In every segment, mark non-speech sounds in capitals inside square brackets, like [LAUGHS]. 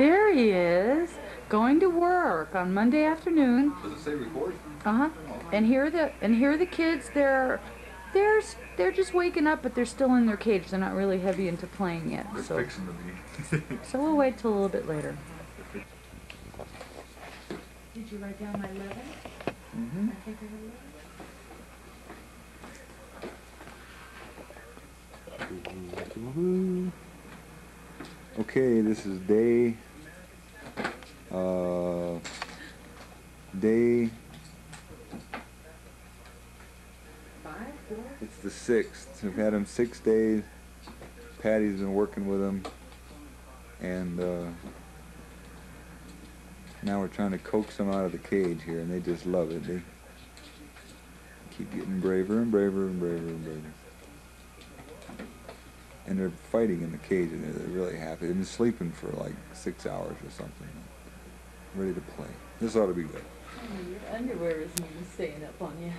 There he is, going to work on Monday afternoon. Does it say record? Uh huh. And here are the and here are the kids. They're they're they're just waking up, but they're still in their cage. They're not really heavy into playing yet. They're So fixing to be. [LAUGHS] so we'll wait till a little bit later. Did you write down my letter? mm-hmm. I think I wrote Okay, this is day, uh, day, it's the sixth. We've had him six days. Patty's been working with him. And, uh, now we're trying to coax them out of the cage here, and they just love it. They keep getting braver and braver and braver and braver. And they're fighting in the cage, and they're really happy. They've been sleeping for like six hours or something, ready to play. This ought to be good. Oh, your underwear isn't even staying up on you.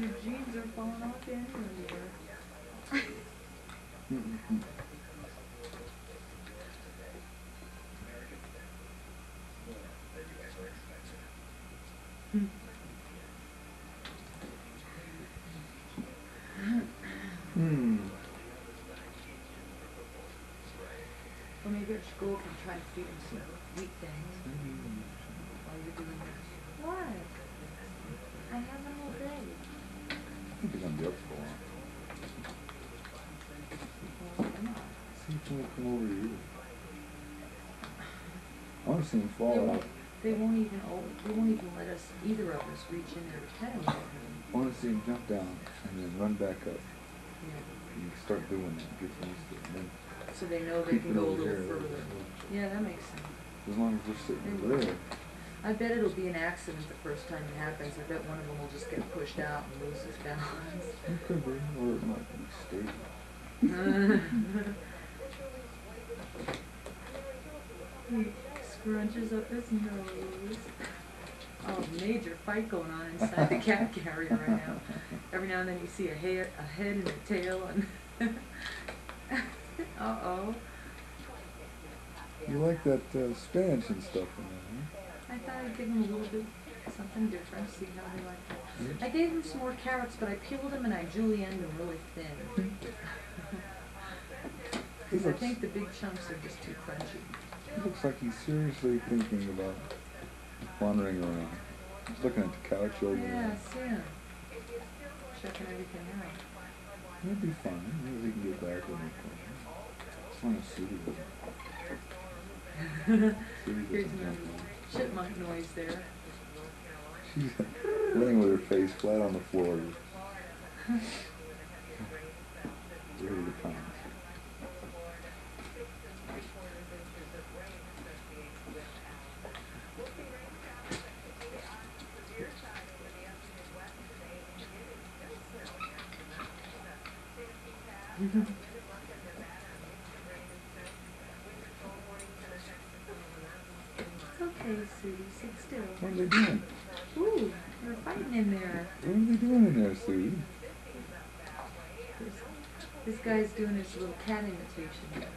Your jeans are falling off the underwear. Hmm. Well, maybe should go over try to feed him some wheat thins while you're doing this. What? I have them all day. I think he's gonna be up for a while. Well, come on. See if he'll come over to you. I want to see him They fall won't, out. they won't even, they won't even let us, either of us, reach in there to pet him. I want to see him jump down and then run back up. Yeah. You start doing that, get used to it. And then So they know they keep can it go a over little here. further. Yeah, that makes sense. As long as we're sitting there. I bet it'll be an accident the first time it happens. I bet one of them will just get pushed out and lose his balance. It could be, or it might be stable. he [LAUGHS] scrunches up his nose. Oh, major fight going on inside the cat [LAUGHS] carrier right now. Every now and then you see a hair, a head and a tail, and [LAUGHS] uh oh. You like that uh, spinach and stuff in there, I thought I'd give him a little bit something different, see how they like it. huh? I gave him some more carrots, but I peeled them and I julienned them really thin. [LAUGHS] He Because I think the big chunks are just too crunchy. he looks like he's seriously thinking about wandering around. He's looking at the couch over Yeah, there. See him. Checking everything out. He'll be fine. Maybe he can get back when he comes. As long as Sudie doesn't. Sudie Here's doesn't another jump chipmunk noise there. She's laying with her face flat on the floor. [LAUGHS] Ready to pounce. It's [LAUGHS] sit still. What are they doing? Ooh, they're fighting in there. What are they doing in there, Sudie? This, this guy's doing his little cat imitation.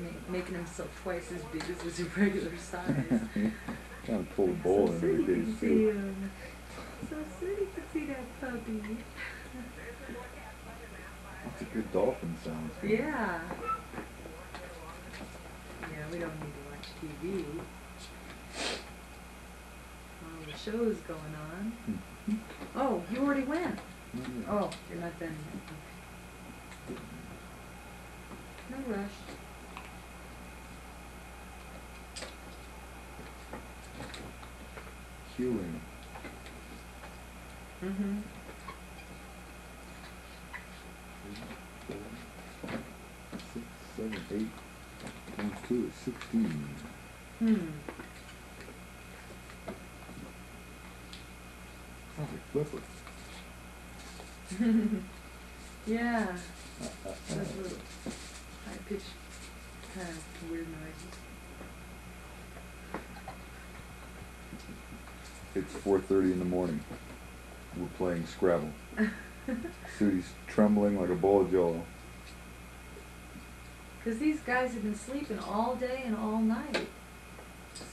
Ma- making himself twice as big as his [LAUGHS] regular size. [LAUGHS] Trying to pull a bowl so in every can day's see him. So Sudie can see that puppy. That's a good dolphin sound. Yeah. Yeah, we don't need to watch TV. Shows going on. Hmm. Oh, you already went. Mm. Oh, you're not done yet. No rush. Healing. Mm-hmm. Six, seven, eight, times two is sixteen. Hmm. Sounds like Flipper. Yeah. Uh. little high pitched kind of weird noises. It's four thirty in the morning. We're playing Scrabble. [LAUGHS] Sudie's trembling like a bowl of jello. Cause these guys have been sleeping all day and all night.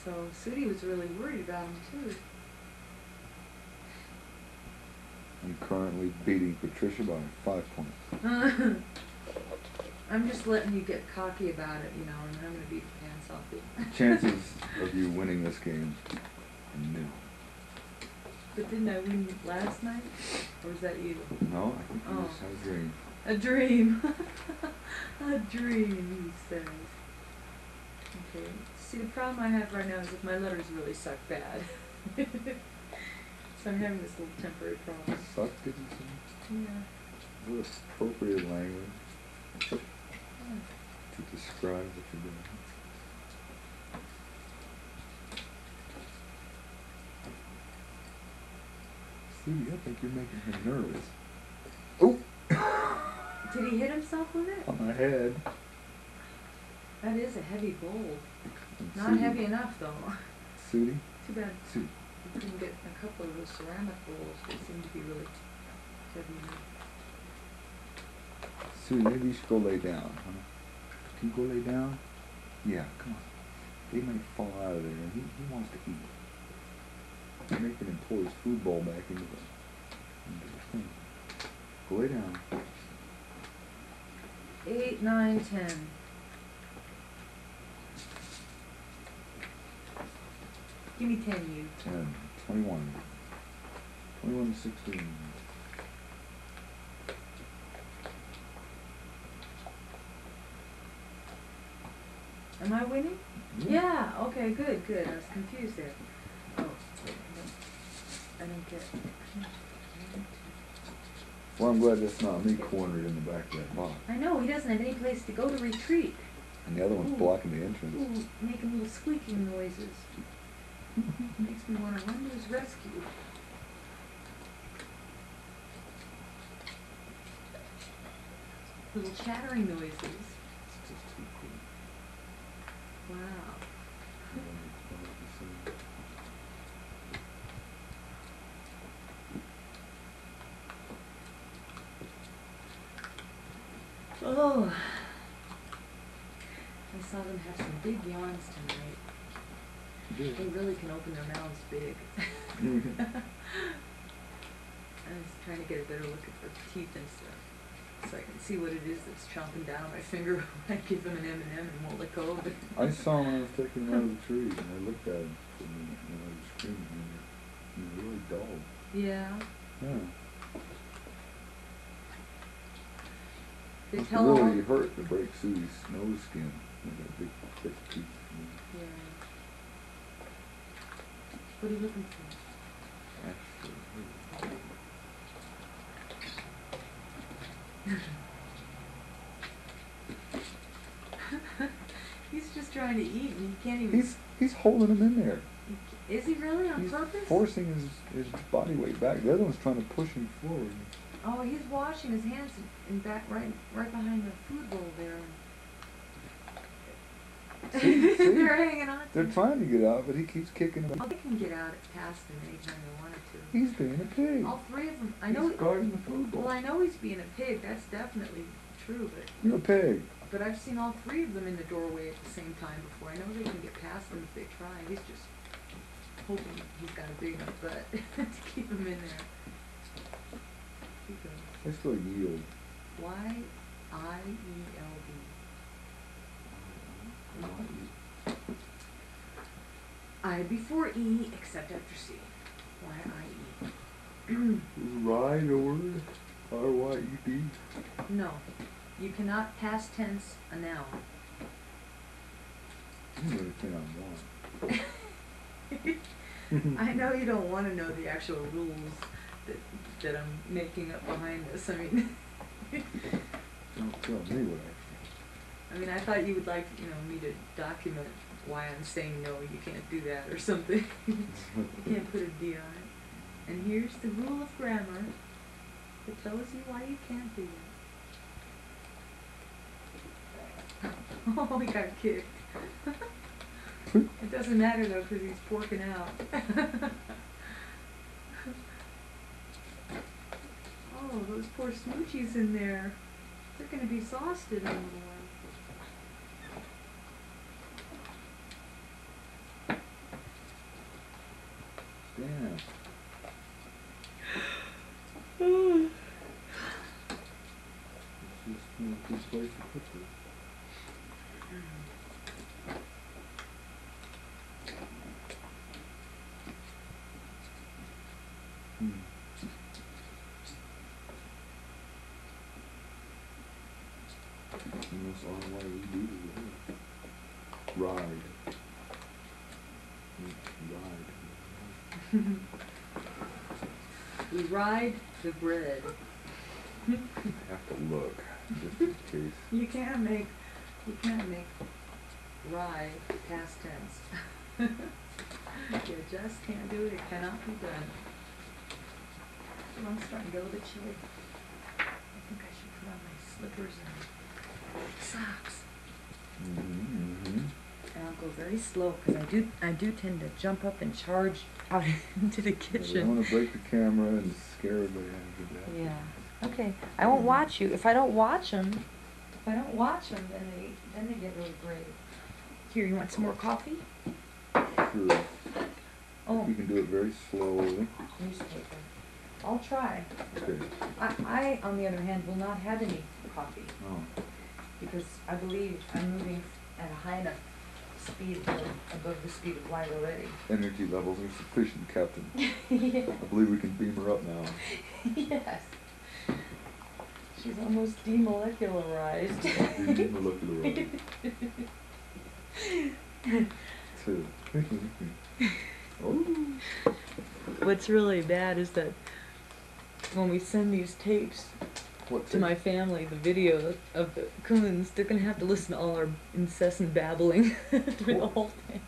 So Sudie was really worried about them too. I'm currently beating Patricia by five points. [LAUGHS] I'm just letting you get cocky about it, you know, and then I'm gonna beat the pants off you. Chances [LAUGHS] of you winning this game are nil. But didn't I win last night? Or was that you? No, I think you Oh. just had a oh. dream. A dream. [LAUGHS] a dream, he says. Okay. See, the problem I have right now is if my letters really suck bad. So I'm having this little temporary problem. Suck, did you? Yeah. What appropriate language to describe what you're doing. Stevie, I think you're making him nervous. Oh! Did he hit himself with it? On my head. That is a heavy bowl. Not heavy enough though. Sudie? Too bad Sudie. We couldn't get a couple of those ceramic bowls. They seem to be really heavy. Sudie, maybe you should go lay down, huh? Can you go lay down? Yeah, come on. They might fall out of there he, he wants to eat. Make him pour his food bowl back into the, into the thing. Go lay down. Eight, nine, ten. Give me ten, you. Ten, twenty-one. Twenty-one to sixteen. Am I winning? Yeah, okay, good, good. I was confused there. Oh, wait, I don't, I don't get. Well, I'm glad that's not me cornered in the back of that box. I know, he doesn't have any place to go to retreat. And the other one's Ooh. blocking the entrance. Ooh, making little squeaking noises. Makes me run to his rescue. Little chattering noises. It's just too cool. Wow. Oh. I saw them have some big yawns tonight. They really can open their mouths big. Mm-hmm. [LAUGHS] I was trying to get a better look at their teeth and stuff, so I can see what it is that's chomping down my finger [LAUGHS] when I give them an M and M and won't let go of it. I saw him when I was taking him out of the tree, and I looked at him for a minute, and I was screaming, and he was really dull. Yeah. Yeah. They Must tell all. really hurt to break Susie's nose skin with that big thick tooth. Yeah. What are you looking for? He's just trying to eat and he can't even. He's he's holding him in there. Is he really on He's purpose? forcing his his body weight back. The other one's trying to push him forward. Oh, he's washing his hands in back right right behind the food bowl there. See? See? They're hanging on. They're trying to get out, but he keeps kicking them. They can get out past him anytime they wanted to. He's being a pig. All three of them. I know. He's guarding the food bowl. Well, I know he's being a pig. That's definitely true. But You're a pig. but I've seen all three of them in the doorway at the same time before. I know they can get past him if they try. He's just hoping he's got a big enough butt [LAUGHS] to keep him in there. I still yield. Y I E L. I before E except after C. Y I E. [CLEARS THROAT] Ride word? R Y E D. No, you cannot past tense a noun. I I want. [LAUGHS] I know you don't want to know the actual rules that that I'm making up behind this. I mean, Don't tell me what I mean, I thought you would like you know me to document why I'm saying no. You can't do that or something. you [LAUGHS] can't put a D on it. And here's the rule of grammar that tells you why you can't do that. [LAUGHS] oh, he got kicked. [LAUGHS] it doesn't matter though, because he's porking out. oh, those poor smoochies in there. They're gonna be sauced in a little while. Damn. It's just to put. Hmm. That's all we do this. Ride. Mm, Ride. We ride the bread. I have to look, just in case. You can't make, you can't make ride past tense. [LAUGHS] You just can't do it, it cannot be done. I'm starting to get a little bit chilly. I think I should put on my slippers and socks. Mm-hmm, And I'll go very slow, cause I do, I do tend to jump up and charge out [LAUGHS] into the kitchen. I don't wanna break the camera and scare everybody out. Yeah, okay, I won't watch you, if I don't watch them, if I don't watch them, then they, then they get really brave. Here, you want some more coffee? Sure. Oh, You can do it very slowly. newspaper. I'll try. Okay. I, I, on the other hand, will not have any coffee, Oh, because I believe I'm moving at a high enough speed, above the speed of light already. energy levels are sufficient, Captain. [LAUGHS] Yeah. I believe we can beam her up now. Yes. She's almost demolecularized. Demolecularized. [LAUGHS] Two. Oh. What's really bad is that when we send these tapes What to my family, the video of the coons, they're gonna have to listen to all our incessant babbling [LAUGHS] through the whole thing.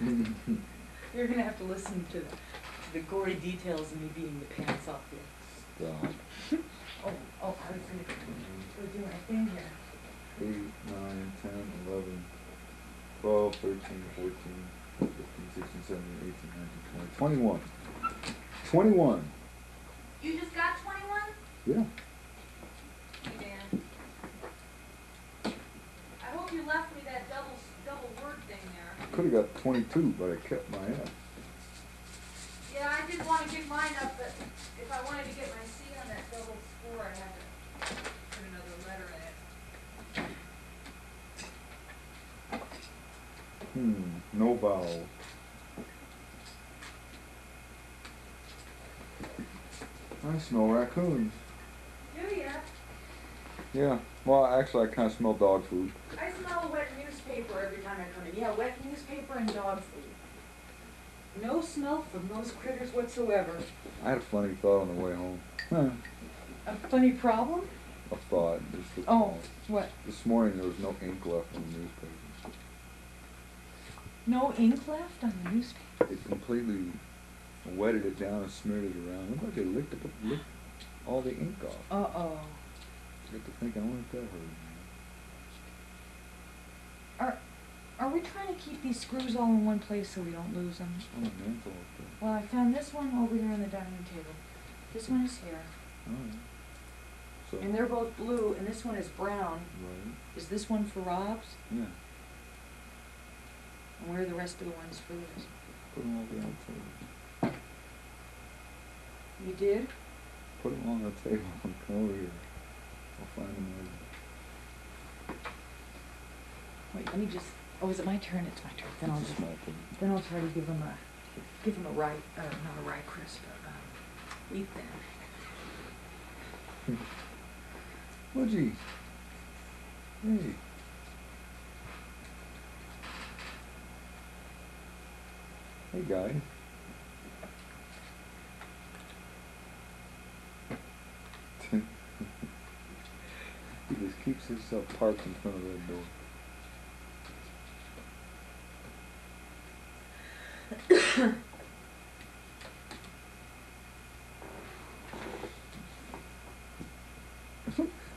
[LAUGHS] You're gonna have to listen to, to the gory details of me beating the pants off you. Stop. [LAUGHS] Oh, oh, I was gonna go do my thing here. Eight, nine, ten, eleven, twelve, thirteen, fourteen, fifteen, sixteen, seventeen, eighteen, nineteen, twenty, twenty-one. Twenty-one. You just got twenty-one? Yeah. Hey, Dan. I hope you left me that double, double word thing there. Could have got twenty-two, but I kept my F. Yeah, I did wanna get mine up, but if I wanted to get my C on that double score, I had to put another letter in it. Hmm, no vowel. I smell raccoons. Do ya? Yeah, well, actually, I kinda smell dog food. I smell wet newspaper every time I come in. Yeah, wet newspaper and dog food. No smell from those critters whatsoever. I had a funny thought on the way home. Huh, A funny problem? a thought, just a Oh, thought. what? This morning, there was no ink left on the newspaper. No ink left on the newspaper? It completely wetted it down and smeared it around. Looked like they licked, it, licked all the ink off. Uh-oh. I got to thinking, I wonder if that hurt. Are, are we trying to keep these screws all in one place so we don't lose them? On the mantle up there. Well, I found this one over here on the dining table. This one is here. Alright. So. And they're both blue, and this one is brown. Right, Is this one for Rob's? yeah. And where are the rest of the ones for this? Put them all down the table. You did? Put them on the table and come over here. I'll find them later. Wait, let me just, oh, is it my turn? It's my turn. Then I'll Just just, small thing. then I'll try to give him a, give him a rye, uh, not a rye crisp, but, um, wheat thin. Woodgie. Hey. Hey, guy. He just keeps himself parked in front of that door. [COUGHS]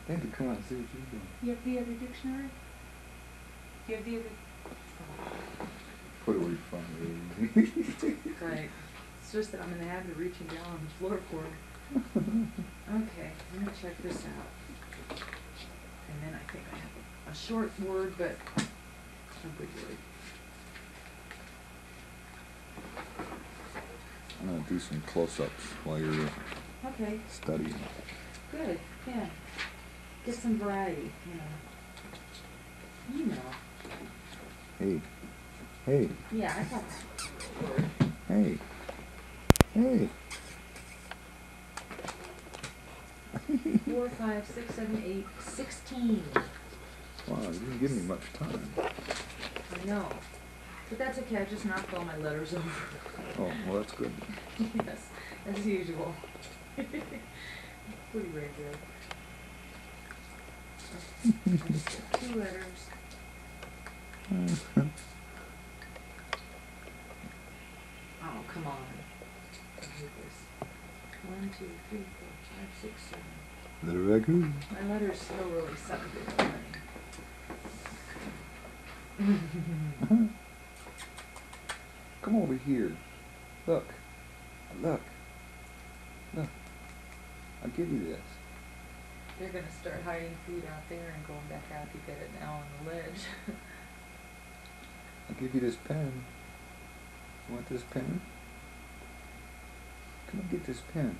they had to come out and see what you're doing. You have the other dictionary? Do you have the other? Put it where you find it. [LAUGHS] Right. It's just that I'm in the habit of reaching down on the floor for it. Okay, let me check this out. And then I think I have a short word, but a good word. do some close-ups while you're Okay, studying. good, yeah. Get some variety, you know. You know. Hey, hey, Yeah, I got hey, hey. Four, five, six, seven, eight, sixteen. Wow, you didn't give me much time. I know. But that's okay, I just knocked all my letters [LAUGHS] over. Oh, well, that's good. Yes, as usual. Pretty regular. I just got Two letters. [LAUGHS] Oh, come on. I hate this. One, two, three, five, six, seven. The raccoon. My letters still really suck. [LAUGHS] Come over here. Look. Look. Look. I'll give you this. They're gonna start hiding food out there and going back out to get it now on the ledge. I'll give you this pen. You want this pen? Come and get this pen.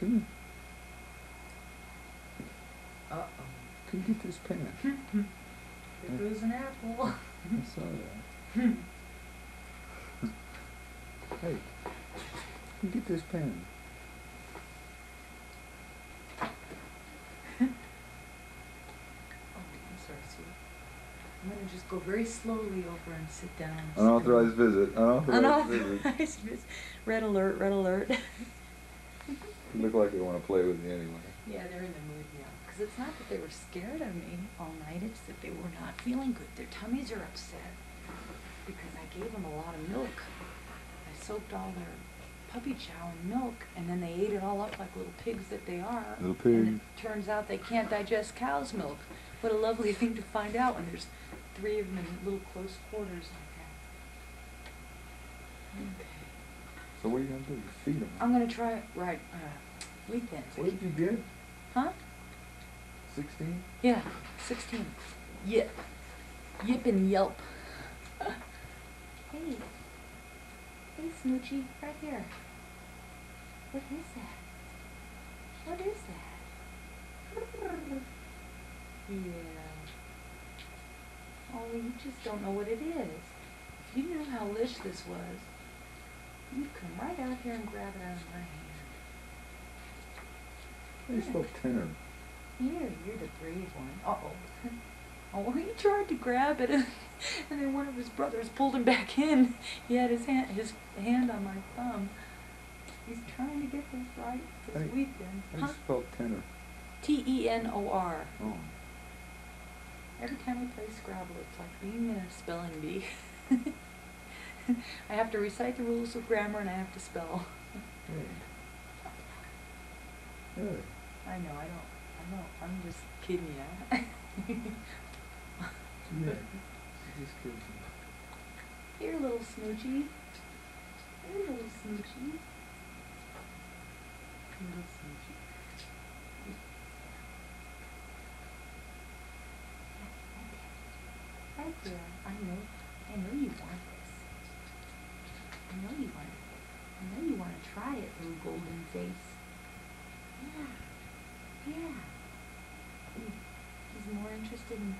Come Uh-oh. here. Come get this pen. [LAUGHS] it was an apple. I saw that. Hey, come get this pen. [LAUGHS] Oh, I'm sorry, sweetie. I'm gonna just go very slowly over and sit down. Unauthorized visit. Unauthorized visit. Unauthorized [LAUGHS] vis- Red alert, red alert. You look like they want to play with me anyway. Yeah, they're in the mood now. Because it's not that they were scared of me all night, it's that they were not feeling good. Their tummies are upset because I gave them a lot of milk. I soaked all their puppy chow in milk, and then they ate it all up like little pigs that they are. Little And pig. it turns out they can't digest cow's milk. What a lovely thing to find out when there's three of them in little close quarters like that. Okay. So what are you gonna do? You feed them? I'm gonna try, it right, uh, weekends. What did you get? Huh? Sixteen? Yeah, sixteen. Yip. Yip and yelp. hey. Hey, Smoochie, right here. What is that? What is that? [LAUGHS] Yeah. Oh, you just don't know what it is. If you knew how lish this was, you'd come right out here and grab it out of my hand. You spoke tenor. Here, you're the brave one. Uh-oh. [LAUGHS] Oh, he tried to grab it, [LAUGHS] and then one of his brothers pulled him back in. He had his hand, his hand on my thumb. He's trying to get this right this Hey, weekend. How do Huh? you spell tenor? T E N O R. Oh. Every time we play Scrabble, it's like being in a spelling bee. [LAUGHS] [LAUGHS] I have to recite the rules of grammar and I have to spell. I know, I don't, I don't, I'm just kidding you. Yeah. [LAUGHS] Just kidding. Here, little smoochie. Here, little smoochie. Little smoochie. Right there. I know. I know you want. I know you want it. I know you want to try it, little golden face. Yeah. Yeah. He's more interested in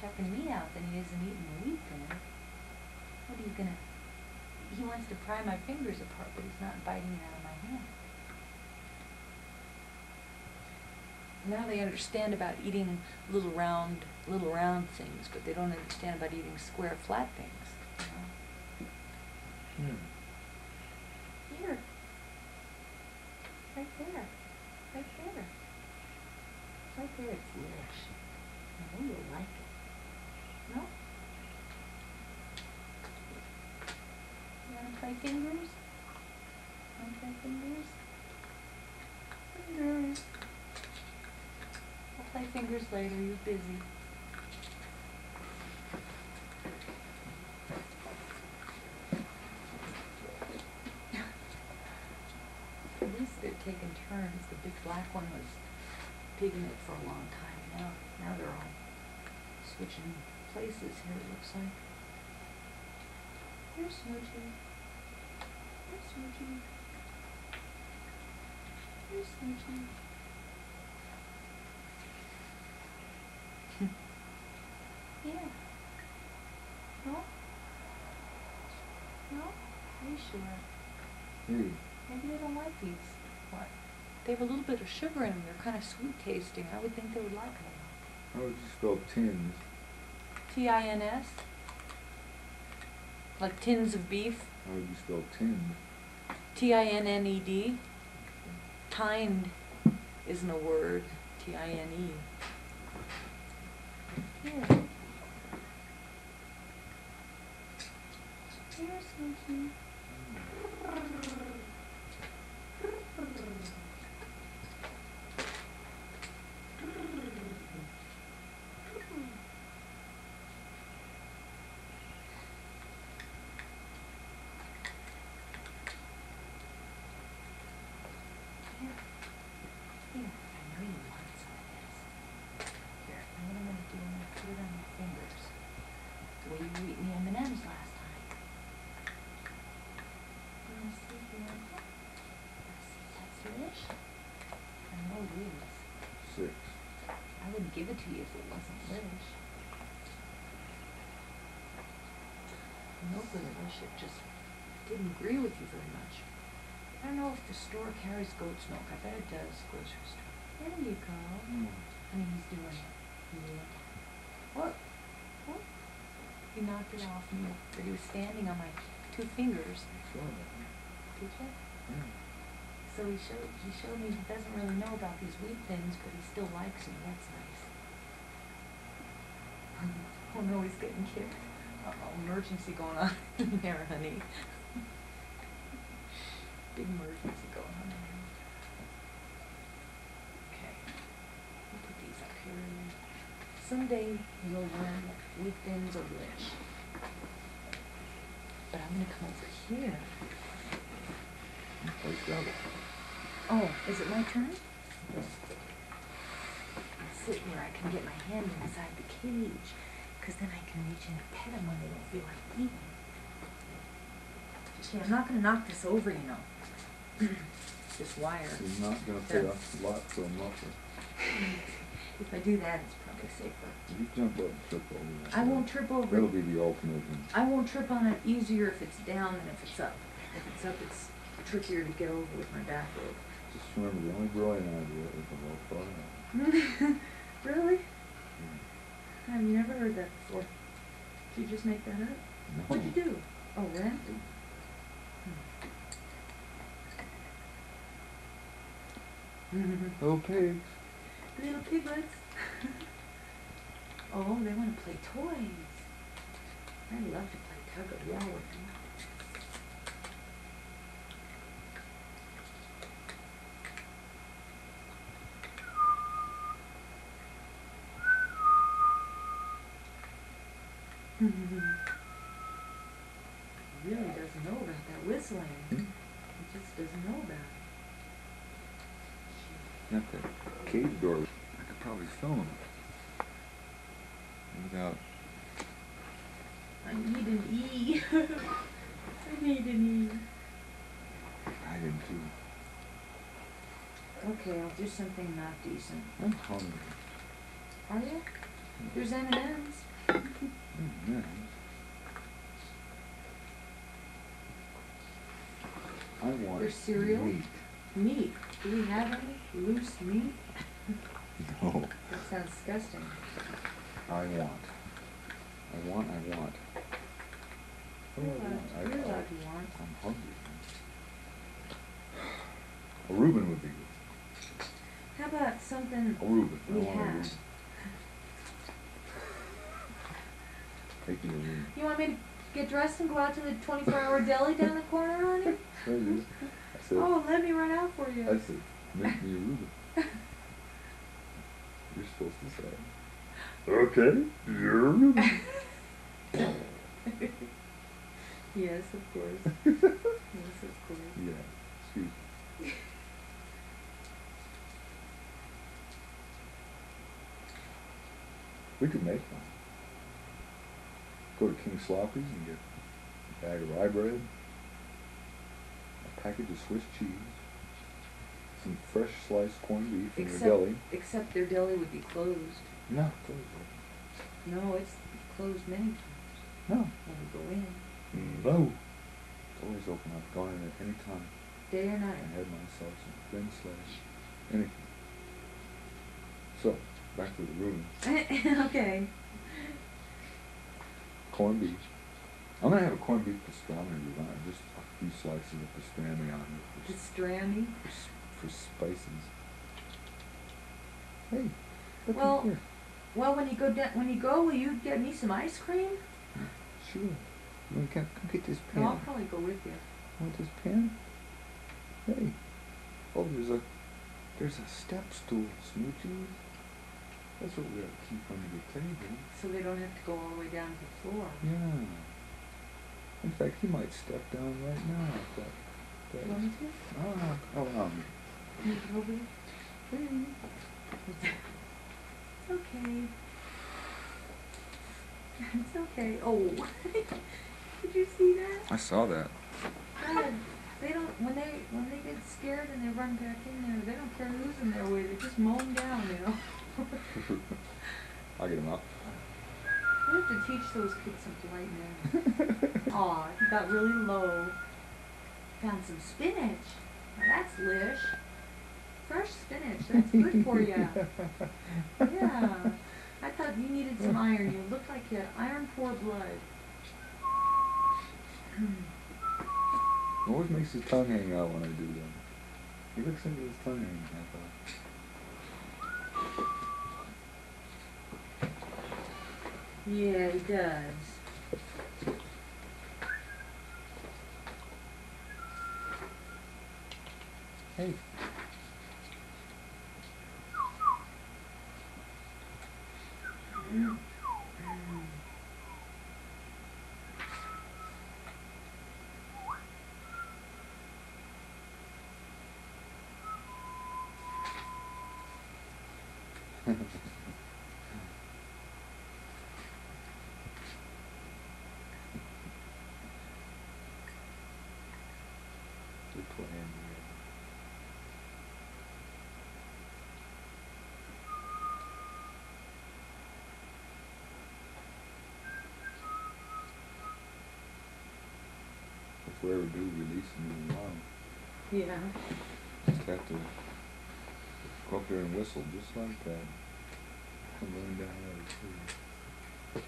checking me out than he is in eating the wheat thin. What are you gonna? He wants to pry my fingers apart, but he's not biting it out of my hand. Now they understand about eating little round, little round things, but they don't understand about eating square, flat things. You know? Hmm. Here. Right there. Right there. Right there, it's lish. I know you'll like it. No? You wanna play fingers? Wanna play fingers? Fingers. I'll play fingers later, you're busy. At least they're taking turns. The big black one was pigging it for a long time. Now, now they're all switching places here, it looks like. Here's Smoochie. There's Smoochie. There's Smoochie. [LAUGHS] yeah. No? No? Are you sure? Hey, Maybe they don't like these. What? They have a little bit of sugar in them. They're kind of sweet tasting. I would think they would like them. how would you spell tins? T I N S? Like tins of beef? How would you spell tin? T I N N E D? Tinned isn't a word. T I N E. Here. Here, Smoochie. Here. Here. I know you want some of this. Here, and what I'm gonna do, I'm gonna put it on your fingers. The way you were eating the M and M's last time. Let me see here. Let's see, that's Lish? I know it is. Six. I wouldn't give it to you if it wasn't good Lish, it just didn't agree with you very much. I don't know if the store carries goat's milk. I bet it does, grocery store. There you go. Mm. Honey, he's doing it. Yeah. What? What? He knocked it off me, but he was standing on my two fingers. I that. Did you? Yeah. So he showed he showed me he doesn't really know about these wheat thins, but he still likes them. That's nice. No, getting kicked. Uh oh, emergency going on [LAUGHS] in there, honey. Big emergency going on in there. Okay. We'll put these up here. Someday you'll learn that wheat thins are rich. But I'm gonna come over here. Place gravel. Oh, is it my turn? I'll sit where I can get my hand inside the cage, because then I can reach in and pet them when they don't feel like eating. See, I'm not gonna knock this over, you know. [CLEARS THROAT] this wire. He's not gonna pay a lot for a muffler. [LAUGHS] If I do that, it's probably safer. You jump up and trip over that. I won't trip over That'll it. be the ultimate one. I won't trip on it easier if it's down than if it's up. If it's up, it's trickier to get over with my back rope. Just remember, the only brilliant idea is the thought out. [LAUGHS] really? Yeah. I've never heard that before. Did you just make that up? What'd you do? Oh, rent? Little pigs. Little piglets. oh, they want to play toys. I love to play tug of war with them. He really doesn't know about that whistling. Hmm? He just doesn't know about it. The cage door. I could probably film him. Without. I need an E. [LAUGHS] I need an E. I didn't too. Okay, I'll do something not decent. I'm hungry. Are you? There's M and M's. Mm, yeah. I want There's cereal? meat. Meat. Do we have any loose meat? [LAUGHS] No, That sounds disgusting. I want. I want, I want. What You're do I want? You're I- allowed to want. I'm hungry. A Reuben would be good. How about something A Reuben. I we want a? Reuben. Take me a Reuben. You want me to get dressed and go out to the twenty-four hour deli down the corner, honey? [LAUGHS] I said, Oh, let me run out for you." I said, make me a Reuben. [LAUGHS] You're supposed to say, okay, you're a Reuben. [LAUGHS] Yes, of course. [LAUGHS] Yes, of course. Yeah, excuse me. We could make one. Go to King Sloppy's and get a bag of rye bread, package of Swiss cheese, some fresh sliced corned beef from Except, your deli. except their deli would be closed. No, close No, it's closed many times. No. we go in, No. It's always open. I've gone in at any time day or and night. had myself some thin slice, anything. So, back to the room. [LAUGHS] okay. Corned beef. I'm gonna have a corned beef pastrami design, just a few slices of pastrami on it Pastrami. for, for spices. Hey, look Well, here. Well, when you go down, when you go, will you get me some ice cream? Sure. You wanna come, come get this pan? No, I'll probably go with you. Want this pan? Hey. Oh, there's a there's a step stool, Smoochies. That's what we gotta keep under the table. So they don't have to go all the way down to the floor. Yeah. In fact, he might step down right now. If that, want me to? Ah, allow me. Can you come over? It's okay. [LAUGHS] It's okay. Oh, [LAUGHS] did you see that? I saw that. God, they don't when they when they get scared and they run back in there. They don't care who's in their way. They just mow them down, you know. [LAUGHS] I'll get him up. We have to teach those kids some polite now. [LAUGHS] Aw, he got really low. Found some spinach. Now that's lish. Fresh spinach. That's good for you. [LAUGHS] Yeah. I thought you needed some [LAUGHS] iron. You look like you had iron poor blood. Hmm. Always makes his tongue hang out when I do that. He looks into his tongue hanging out. Yeah, he does. Hey. We're [LAUGHS] playing together. If we ever do release a new line, Yeah. just have to go up there and whistle just like that. Running down out of the.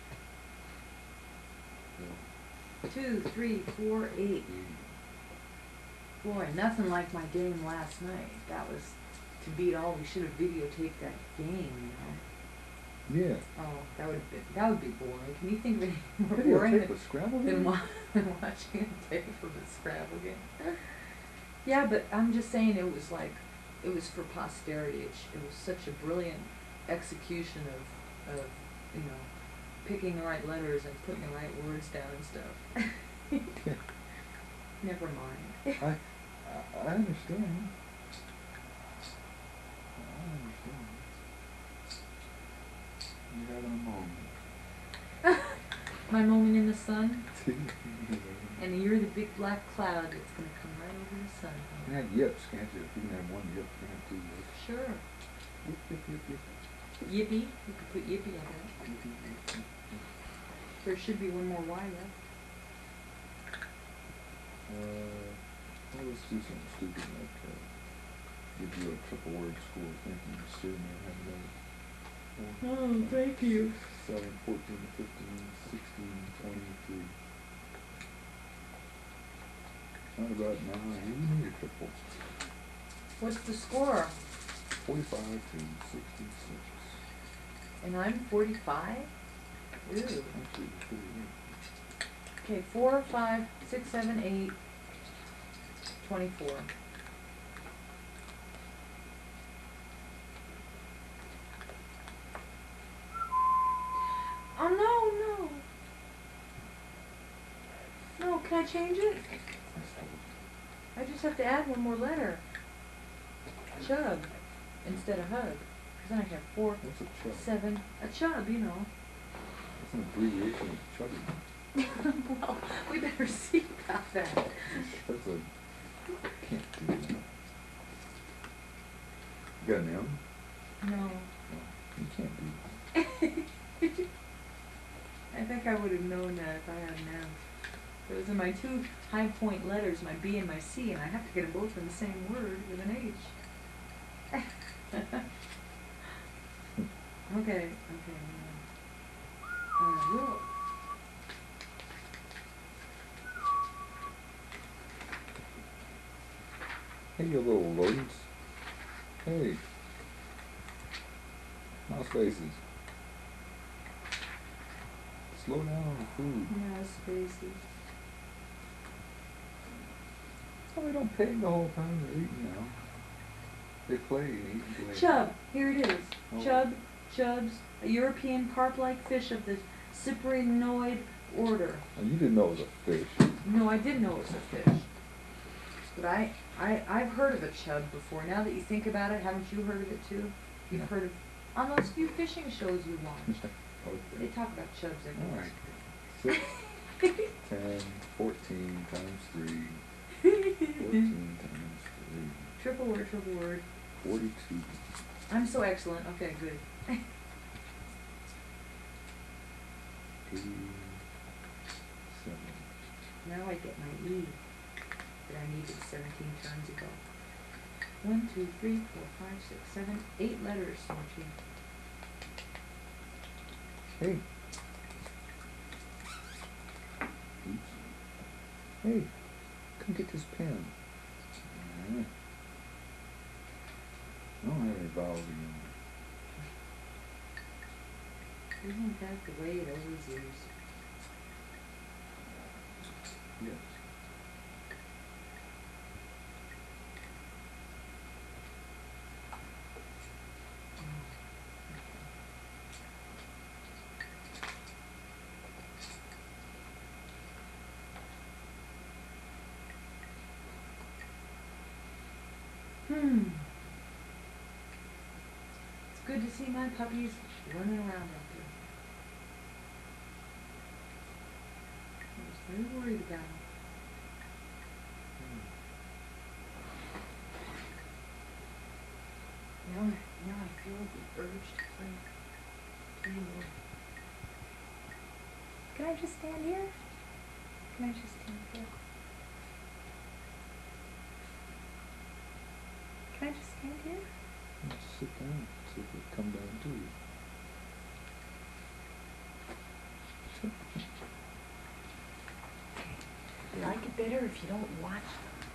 Yeah. Two, three, four, eight. Boy, nothing like my game last night. That was to beat all. We should have videotaped that game, you know. Yeah. Oh, that would have been, that would be boring. Can you think of any [LAUGHS] more boring than, with Scrabble than, wa- [LAUGHS] than watching a tape of a Scrabble game? Yeah, but I'm just saying it was like, it was for posterity. It, sh- it was such a brilliant execution of, of, you know, picking the right letters and putting the right words down and stuff. [LAUGHS] Never mind. I, I, I understand. I understand. You're having a moment. My moment in the sun, [LAUGHS] and you're the big black cloud that's gonna come right over the sun. You can have yips, can't you? If you can have one yip, you can have two yips. Sure. Yip, yip, yip, yip. Yippee. You could put yippee on that. There should be one more Y left. Uh, well, let's do something stupid like, uh, give you a triple word score thinking you still have that. Mm-hmm. Oh, thank you. Seven, fourteen, fifteen, sixteen, twenty-three. Not about nine, you need a triple. What's the score? Forty-five to sixty-six. And I'm forty-five? Ooh. Actually, forty-eight. Okay, four, five, six, seven, eight, twenty-four. Oh no, no. No, can I change it? I just have to add one more letter. Chug instead of hug. Because then I have four, What's a chug? seven, a chub, you know. It's an abbreviation of chubby. [LAUGHS] well, we better see about that. That's a can't do that. You got an M? No. no. You can't do that. [LAUGHS] think I would have known that if I hadn't asked. Those are my two high point letters, my B and my C, and I have to get them both in the same word with an H. [LAUGHS] okay, okay. Uh, well, Hey, you little rodents. Hey. Mouse faces. Slow down on the food. no spaces. Oh, they don't pay the whole time they're eating now. They play and eat and. Chub, here it is. Oh. Chub, chubs, a European carp-like fish of the cyprinoid order. Oh, you didn't know it was a fish. No, I didn't know it was a fish. But I, I, I've heard of a chub before. Now that you think about it, haven't you heard of it too? You've No. heard of, on those few fishing shows you [LAUGHS] they talk about chubs every Alright. once. Six, ten, fourteen times three. Fourteen [LAUGHS] times three. Triple word, triple word. Forty-two. I'm so excellent. Okay, good. [LAUGHS] Eighty-seven. Now I get my E that I needed seventeen turns ago. One, two, three, four, five, six, seven, eight letters, Smokey. Hey. Hey, come get this pen. I don't have any vowels anymore. Isn't that the way it always is? Yes. Hmm. It's good to see my puppies running around out there. I was very worried about them. Hmm. Now, I- now I feel the urge to play. Play. Can I just stand here? Can I just stand here? Can I just stand here? Just sit down, see if it come down to you. Sure. They like it better if you don't watch them.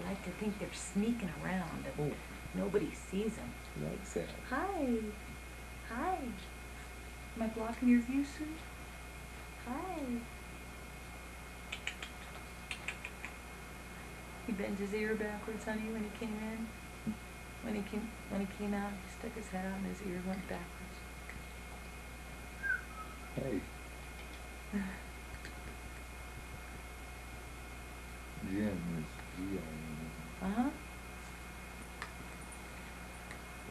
They like to think they're sneaking around and Oh, nobody sees them. like that. Hi. Hi. Am I blocking your view, Sue? Hi. He bent his ear backwards, honey, when he came in. When he came, when he came out, he stuck his head out and his ear went backwards. Hey. [LAUGHS] Jim is G-I-M. Uh-huh.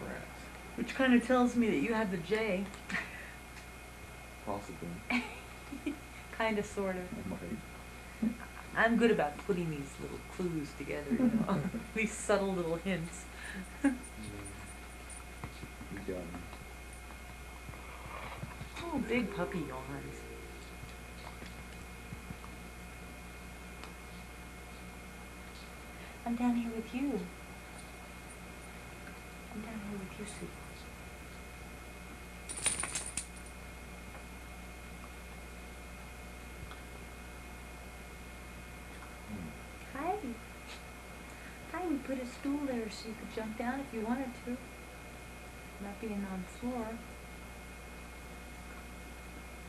Rat. Which kind of tells me that you have the J. [LAUGHS] Possibly. [LAUGHS] kind of, sort of. I might. I'm good about putting these little clues together, you know, these subtle little hints. Oh, big puppy yawns. I'm down here with you. I'm down here with you, Sue. Hmm. Hi. Hi, we put a stool there so you could jump down if you wanted to. Not being on the floor.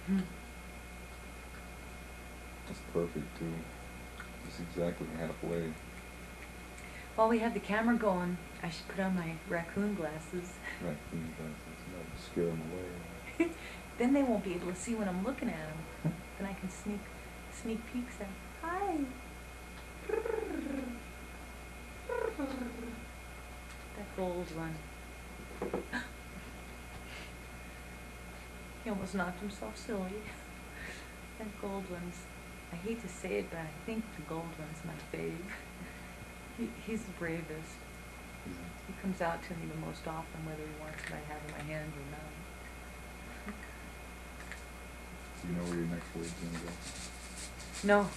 Hmm. That's perfect too. It's exactly halfway. While we have the camera going, I should put on my raccoon glasses. Raccoon glasses. That scare them away. [LAUGHS] Then they won't be able to see when I'm looking at them. [LAUGHS] then I can sneak sneak peeks at. Hi. Gold one. he almost knocked himself silly. That gold one's. I hate to say it, but I think the gold one's my fave. He, he's the bravest. He comes out to me the most often, whether he wants what I have in my hand or not. You know where your next word's gonna go? No.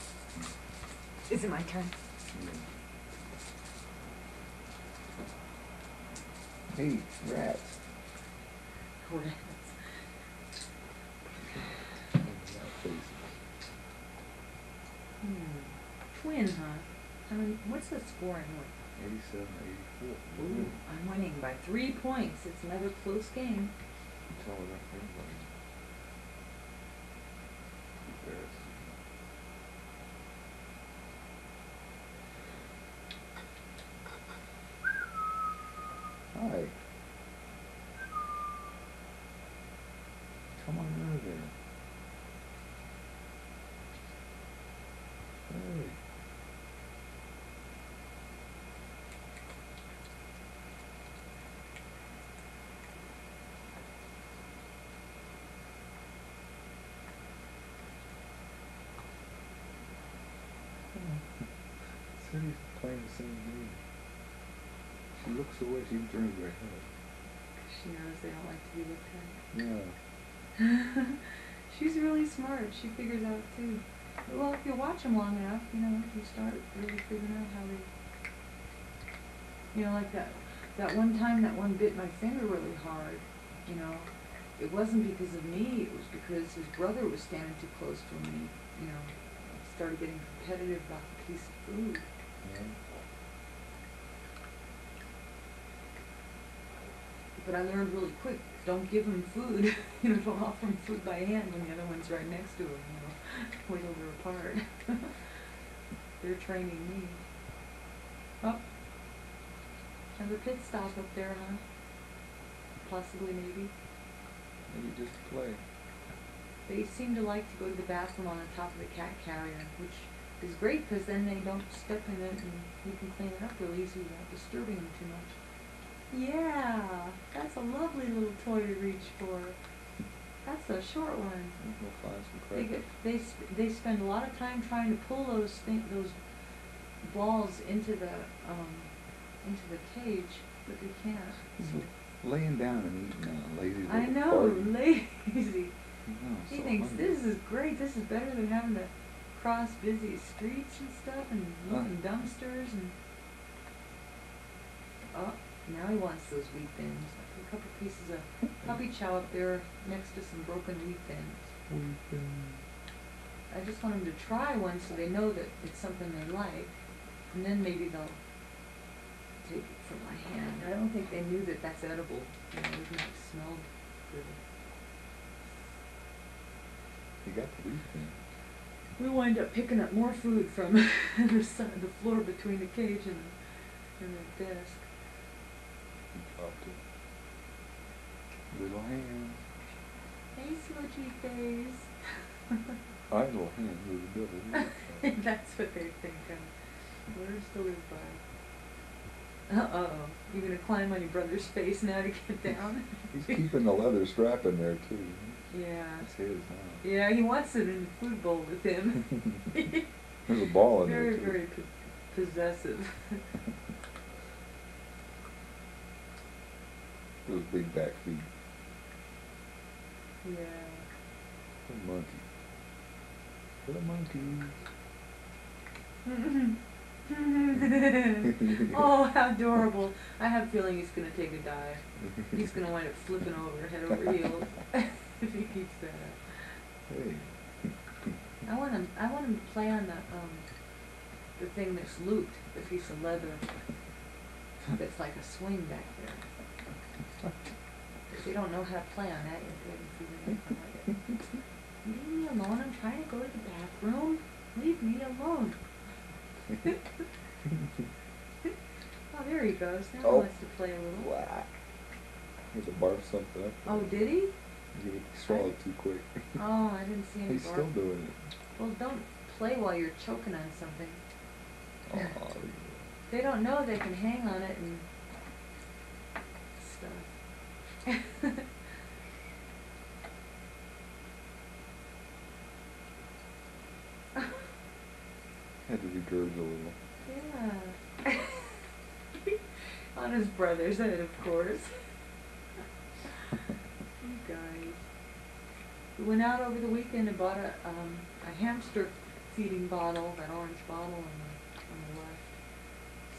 Is it my turn? Hey, rats. Rats. Rat. Hmm. Twin, huh? I mean, what's the score in what? Eighty-seven, eighty-four. Ooh, I'm winning by three points. It's another close game. Tell her that everybody. Embarrassing. Hi. Come on out of there. Hey. Said playing the same game. She looks away, she turns her head. She knows they don't like to be looked at. Yeah. [LAUGHS] She's really smart. She figures out too. Well, if you watch them long enough, you know, you start really figuring out how they. You know, like that that one time that one bit my finger really hard. You know, it wasn't because of me. It was because his brother was standing too close for me. You know, started getting competitive about the piece of food. But I learned really quick, don't give him food, [LAUGHS] you know, don't offer him food by hand when the other one's right next to him, you know, [LAUGHS] till they're apart. [LAUGHS] They're training me. Oh, another pit stop up there, huh? Possibly, maybe. Maybe just play. They seem to like to go to the bathroom on the top of the cat carrier, which is great because then they don't step in it and you can clean it up really easy without disturbing them too much. Yeah, that's a lovely little toy to reach for. That's a short one. We'll find some They get, they, sp- they spend a lot of time trying to pull those thing, those balls into the, um, into the cage, but they can't. He's So- laying down and eating now, [LAUGHS] lazy I know, bastard. lazy. No, He so thinks hungry. this is great. This is better than having to cross busy streets and stuff and look Huh. dumpsters and. Oh, now he wants those wheat thins. I put a couple pieces of puppy chow up there next to some broken wheat thins. Weeping. I just want them to try one so they know that it's something they like, and then maybe they'll take it from my hand. I don't think they knew that that's edible. You know, it smelled good. You got the wheat thin. We wind up picking up more food from [LAUGHS] the sun, the floor between the cage and the, and the desk. He dropped it. Little hand. Hey, smudgy face. Idle hand with a devil. That's what they think of. Words to live by. Uh-oh. You gonna climb on your brother's face now to get down? He's keeping the leather strap in there too. Yeah. It's his now. Yeah, he wants it in the food bowl with him. [LAUGHS] There's a ball in very, there very po- possessive. [LAUGHS] Those big back feet. yeah. A monkey. The monkeys. [LAUGHS] oh, how adorable. I have a feeling he's going to take a dive. He's going to wind up flipping over head over heels if [LAUGHS] he keeps that up. Hey. I want him, I want him to play on the, um, the thing that's looped, the piece of leather that's like a swing back there. If you don't know how to play on that yet, they haven't figured out how Leave me alone, I'm trying to go to the bathroom. Leave me alone. [LAUGHS] Oh, there he goes. Now he Oh. wants to play a little. Whack. He had to barf something up. Oh, did he? He swallowed too quick. [LAUGHS] Oh, I didn't see him He's still doing it. Well, don't play while you're choking on something. Aw, [LAUGHS] They don't know they can hang on it and stuff. [LAUGHS] had to regurge a little. yeah. on his brother's head, of course. you guys. We went out over the weekend and bought a, um, a hamster feeding bottle, that orange bottle on the, on the left.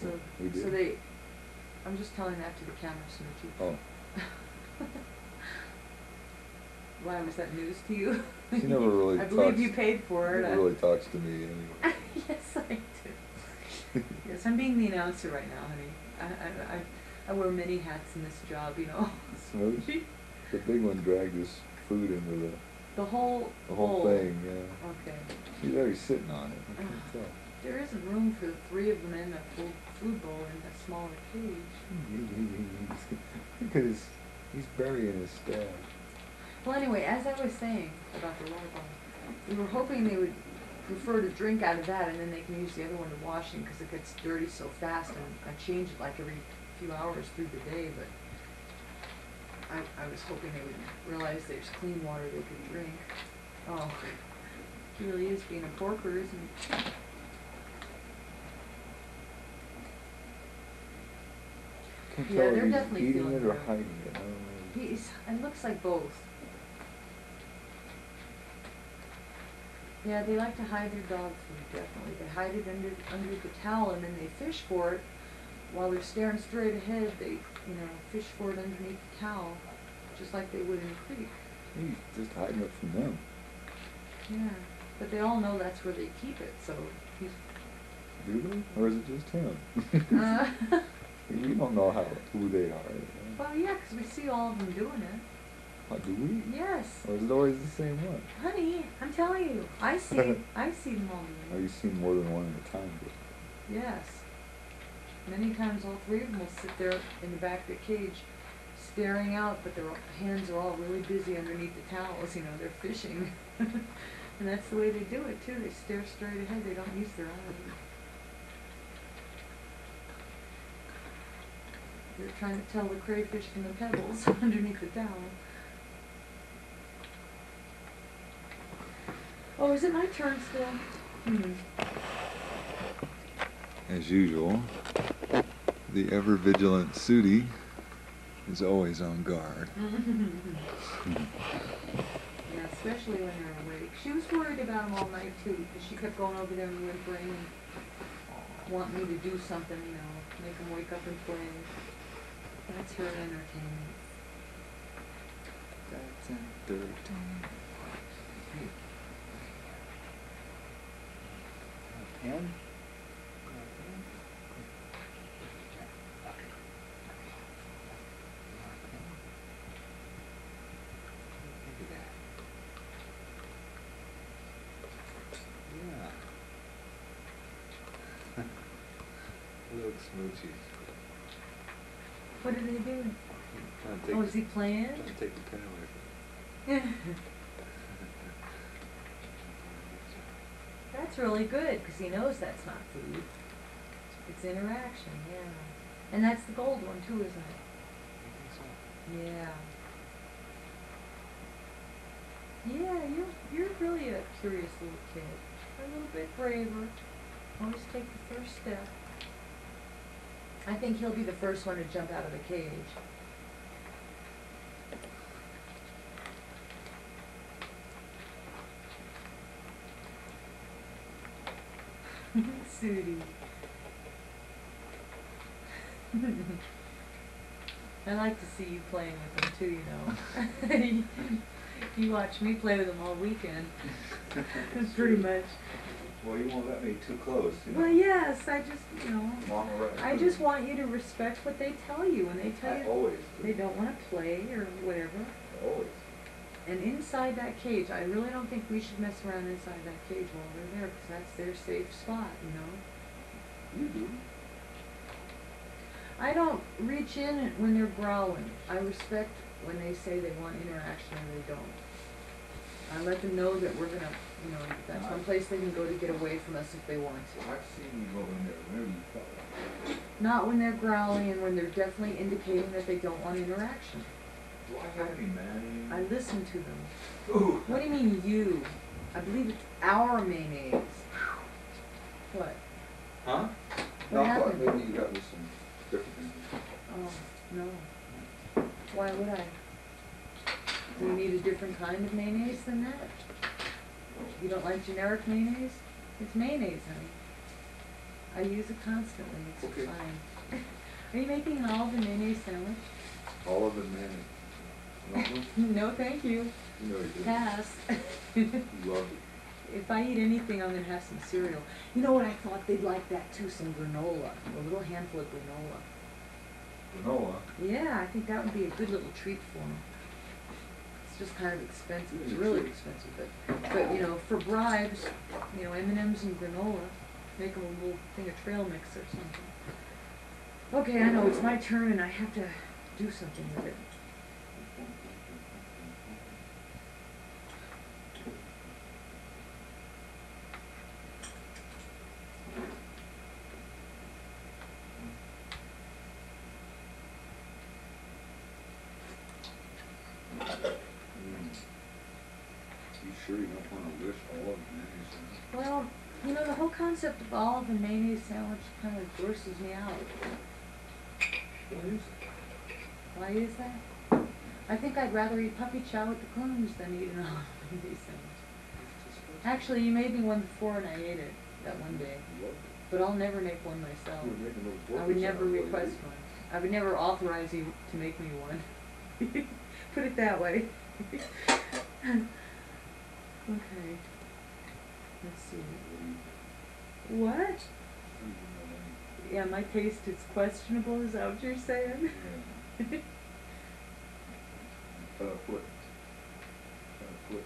So, We so did? they, I'm just telling that to the camera, Smoochie. Oh, [LAUGHS] Why, was that news to you? She never [LAUGHS] really I believe you paid for it. I- really talks to me anyway. [LAUGHS] yes, I do. Yes, I'm being the announcer right now, honey. I, I, I, I wear many hats in this job, you know. Smooch, the big one dragged his food into the, The whole the whole bowl. thing, yeah. Okay. He's already sitting on it, I can't uh, tell. There isn't room for the three of them in a full food bowl in a smaller cage. Hmm, [LAUGHS] look at his, he's burying his staff. Well, anyway, as I was saying about the water bottle, we were hoping they would prefer to drink out of that and then they can use the other one to wash washing because it gets dirty so fast and I change it like every few hours through the day, but I, I was hoping they would realize there's clean water they could drink. Oh, he really is being a porker, isn't he? Can't Yeah, tell they're if definitely he's eating feeling it or hiding it, I don't know. He's, it looks like both. Yeah, they like to hide their dog food, definitely. They hide it under, under the towel and then they fish for it. While they're staring straight ahead, they, you know, fish for it underneath the towel, just like they would in the creek. He's just hiding it from them. Yeah, but they all know that's where they keep it, so he's, Do they? Or is it just him? uh, [LAUGHS] We don't know how, who they are. well, yeah, 'cause we see all of them doing it. How do we? Yes, Or is it always the same one? honey, I'm telling you, I see, [LAUGHS] I see them all doing it. you seen more than one at a time? But Yes. Many times all three of them will sit there in the back of the cage staring out, but their hands are all really busy underneath the towels, you know, they're fishing. [LAUGHS] and that's the way they do it too, they stare straight ahead, they don't use their eyes. They're trying to tell the crayfish from the pebbles [LAUGHS] underneath the towel. Oh, is it my turn still? Hmm. As usual, the ever vigilant Sudi is always on guard. [LAUGHS] Yeah, especially when they're awake. She was worried about them all night too, because she kept going over there and whimpering and wanting me to do something, you know, make them wake up and play. That's her entertainment. That's entertaining. Pen? Look at that. Yeah. Little smoochies. What are they doing? Trying to take, Oh, is he playing? trying to take the pen away from [LAUGHS] That's really good, because he knows that's not food. It's interaction, yeah. And that's the gold one too, isn't it? Yeah. Yeah, you're you're really a curious little kid. A little bit braver. Always take the first step. I think he'll be the first one to jump out of the cage. [LAUGHS] Sudi. [LAUGHS] I like to see you playing with them too, you know. [LAUGHS] you watch me play with them all weekend. Pretty much. Well, you won't let me too close, you know. Well, yes, I just, you know, Mama, right. I just want you to respect what they tell you when they tell I you always do. they don't want to play or whatever. Always. And inside that cage, I really don't think we should mess around inside that cage while they're there, because that's their safe spot, you know. You do. I don't reach in when they're growling. I respect when they say they want interaction and they don't. I let them know that we're gonna, you know, that's one place they can go to get away from us if they want to. I've seen you go in there Not when they're growling and when they're definitely indicating that they don't want interaction. Do I have any man? I listen to them. Ooh. What do you mean you? I believe it's our mayonnaise. What? Huh? What No, I thought happened? maybe you got me some different things. Oh, no. Why would I? Do you need a different kind of mayonnaise than that? You don't like generic mayonnaise? It's mayonnaise, honey. I use it constantly, it's Okay. fine. [LAUGHS] Are you making an olive and mayonnaise sandwich? Olive and mayonnaise. Want [LAUGHS] one? No, thank you. You know you do. Pass. You love it. [LAUGHS] If I eat anything, I'm gonna have some cereal. You know what, I thought they'd like that too, some granola, a little handful of granola. Granola. Yeah, I think that would be a good little treat for them. Just kind of expensive, it's It's really expensive, but, but, you know, for bribes, you know, M and M's and granola, make them a little thing of trail mix or something. Okay, I know, it's my turn and I have to do something with it. Mm. You sure you don't wanna wish olive and mayonnaise in it? Well, you know, the whole concept of olive and mayonnaise sandwich kind of grosses me out. What is it? Why is that? I think I'd rather eat puppy chow with the Clunes than eat an [LAUGHS] olive and mayonnaise sandwich. Actually, you made me one before and I ate it that one day, but I'll never make one myself. You were making those I would never out of what you request one. I would never authorize you to make me one. [LAUGHS] Put it that way. [LAUGHS] Okay. Let's see. What do you- What? what do you know Yeah, my taste is questionable, is that what you're saying? then? Yeah. Try to put, try put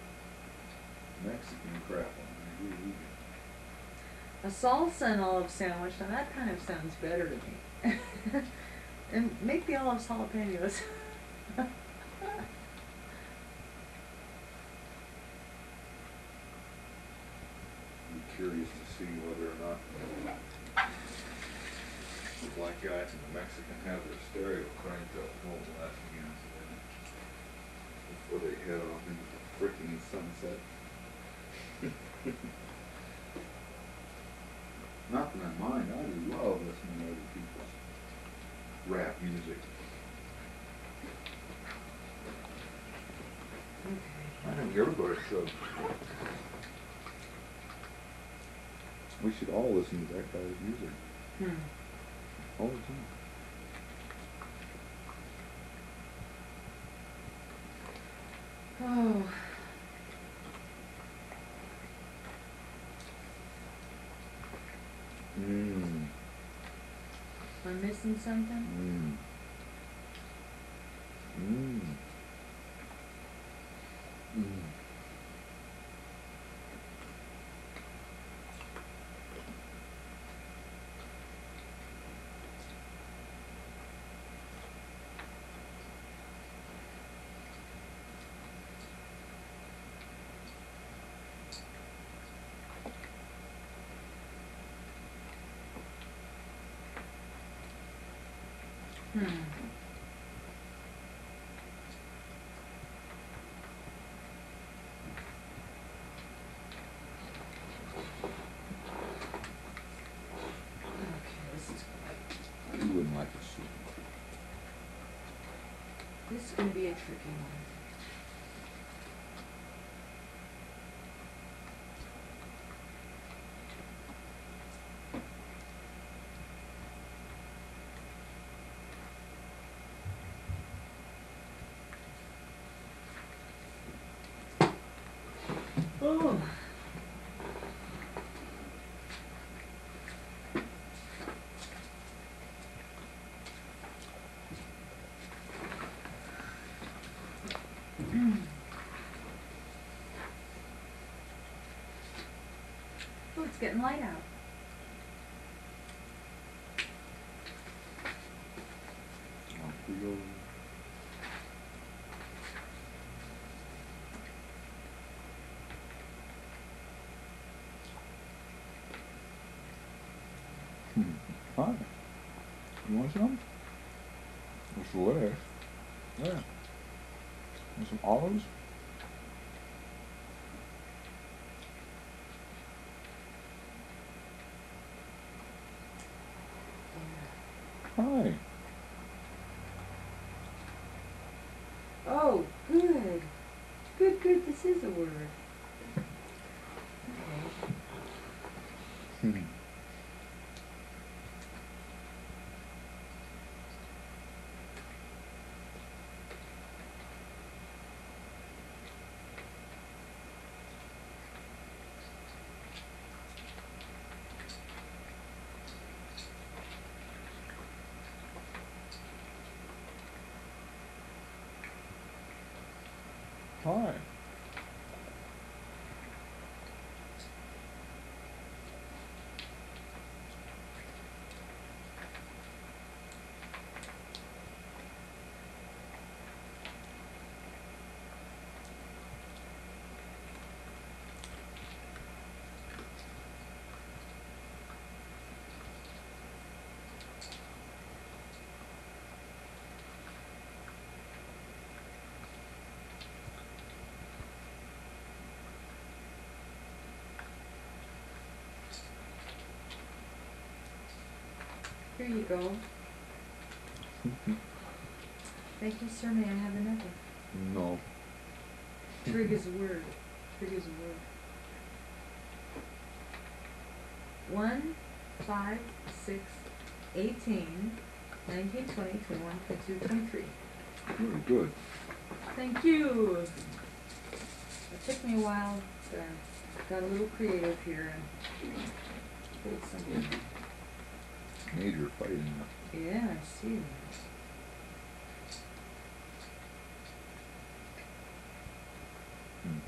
Mexican crap on there, you eat it. A salsa and olive sandwich, now that kind of sounds better to me. [LAUGHS] and make the olives jalapenos. [LAUGHS] curious to see whether or not the black guys and the Mexican have their stereo cranked up full blast again today. Before they head off into the freaking sunset. [LAUGHS] Not that I mind, I love listening to other people's rap music. I think everybody should. We should all listen to that guy's music Hmm. all the time. Oh. Mmm. Am I missing something? Mmm. Mmm. Mmm. Hmm. Okay, this is, You wouldn't like to see. this is gonna be a tricky one. Oh. Oh, it's getting light out. Off we go. Hmm. Hi. You want some? There's the lettuce. Yeah. Want some olives? Hi. Oh, good. Word. Okay. Hmm. Hi. Here you go. Thank you, sir. May I have another? No. Trig is a word. Trig is a word. One, five, six, eighteen, nineteen, twenty, twenty-one, twenty-two, twenty-three. Very good. Thank you. It took me a while, to got a little creative here and pulled something. Fighting. Yeah, I see that. Hmm.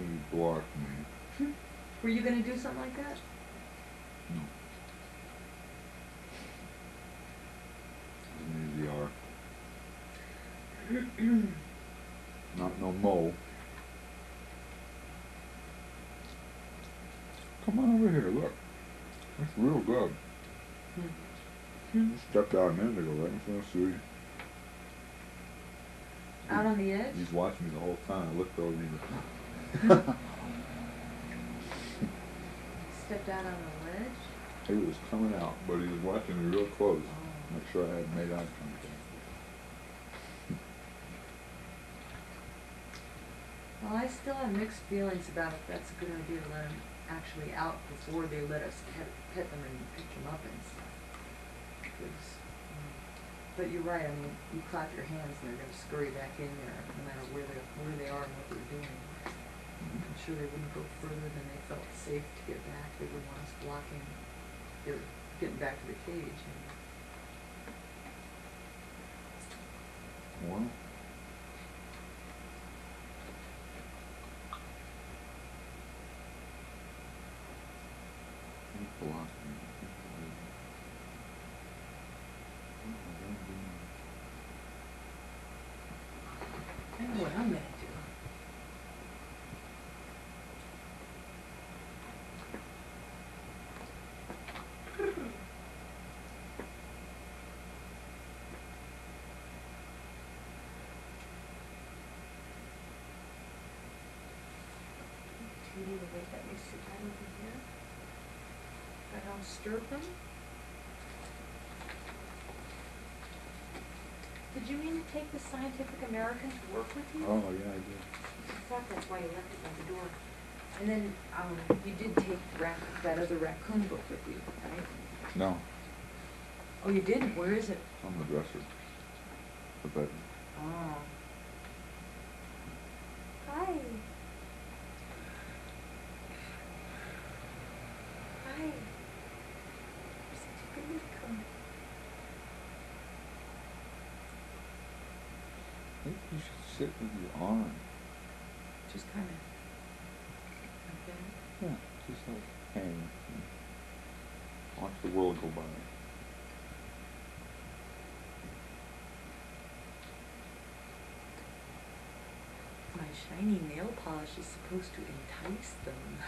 You blocked me. Were you gonna do something like that? No. Doesn't use the R. Not no mo. Come on over here, look. That's real good. Hmm. You stepped out a minute ago, right in front of Sue. Out on the edge? He's watching me the whole time. I looked over and Stepped out on the ledge? [LAUGHS] he was coming out, but he was watching me real close. Oh. Make sure I hadn't made eye contact. Well, I still have mixed feelings about if that's a good idea to let actually out before they let us pet, pet them and pick them up and stuff. 'Cause, um, but you're right, I mean, you clap your hands and they're gonna scurry back in there, no matter where they, where they are and what they're doing. I'm sure they wouldn't go further than they felt safe to get back, they wouldn't want us blocking their getting back to the cage. And Well, he blocked me. I know what I'm do. Katie, will they let me sit right over here? But I'll stir them. Did you mean to take the Scientific American to work with you? Oh, yeah, I did. I thought that's why you left it by the door. And then, um, you did take rac- that other raccoon book with you, right? No, Oh, you didn't? Where is it? it's on the dresser. The bed. Oh. Hi. Hi. You're such a good raccoon. I think you sit with your arm. Just kind of. Okay. Yeah, just like hang. Watch the world go by. My shiny nail polish is supposed to entice them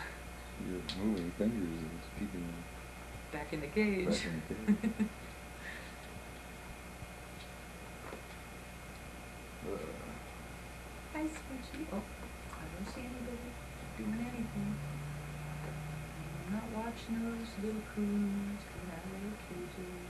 Your moving fingers is keeping you back in the cage. [LAUGHS] back in the cage. Uh, Hi, Smoochie. Oh, I don't see anybody doing anything. I'm not watching those little coons coming out of their cages.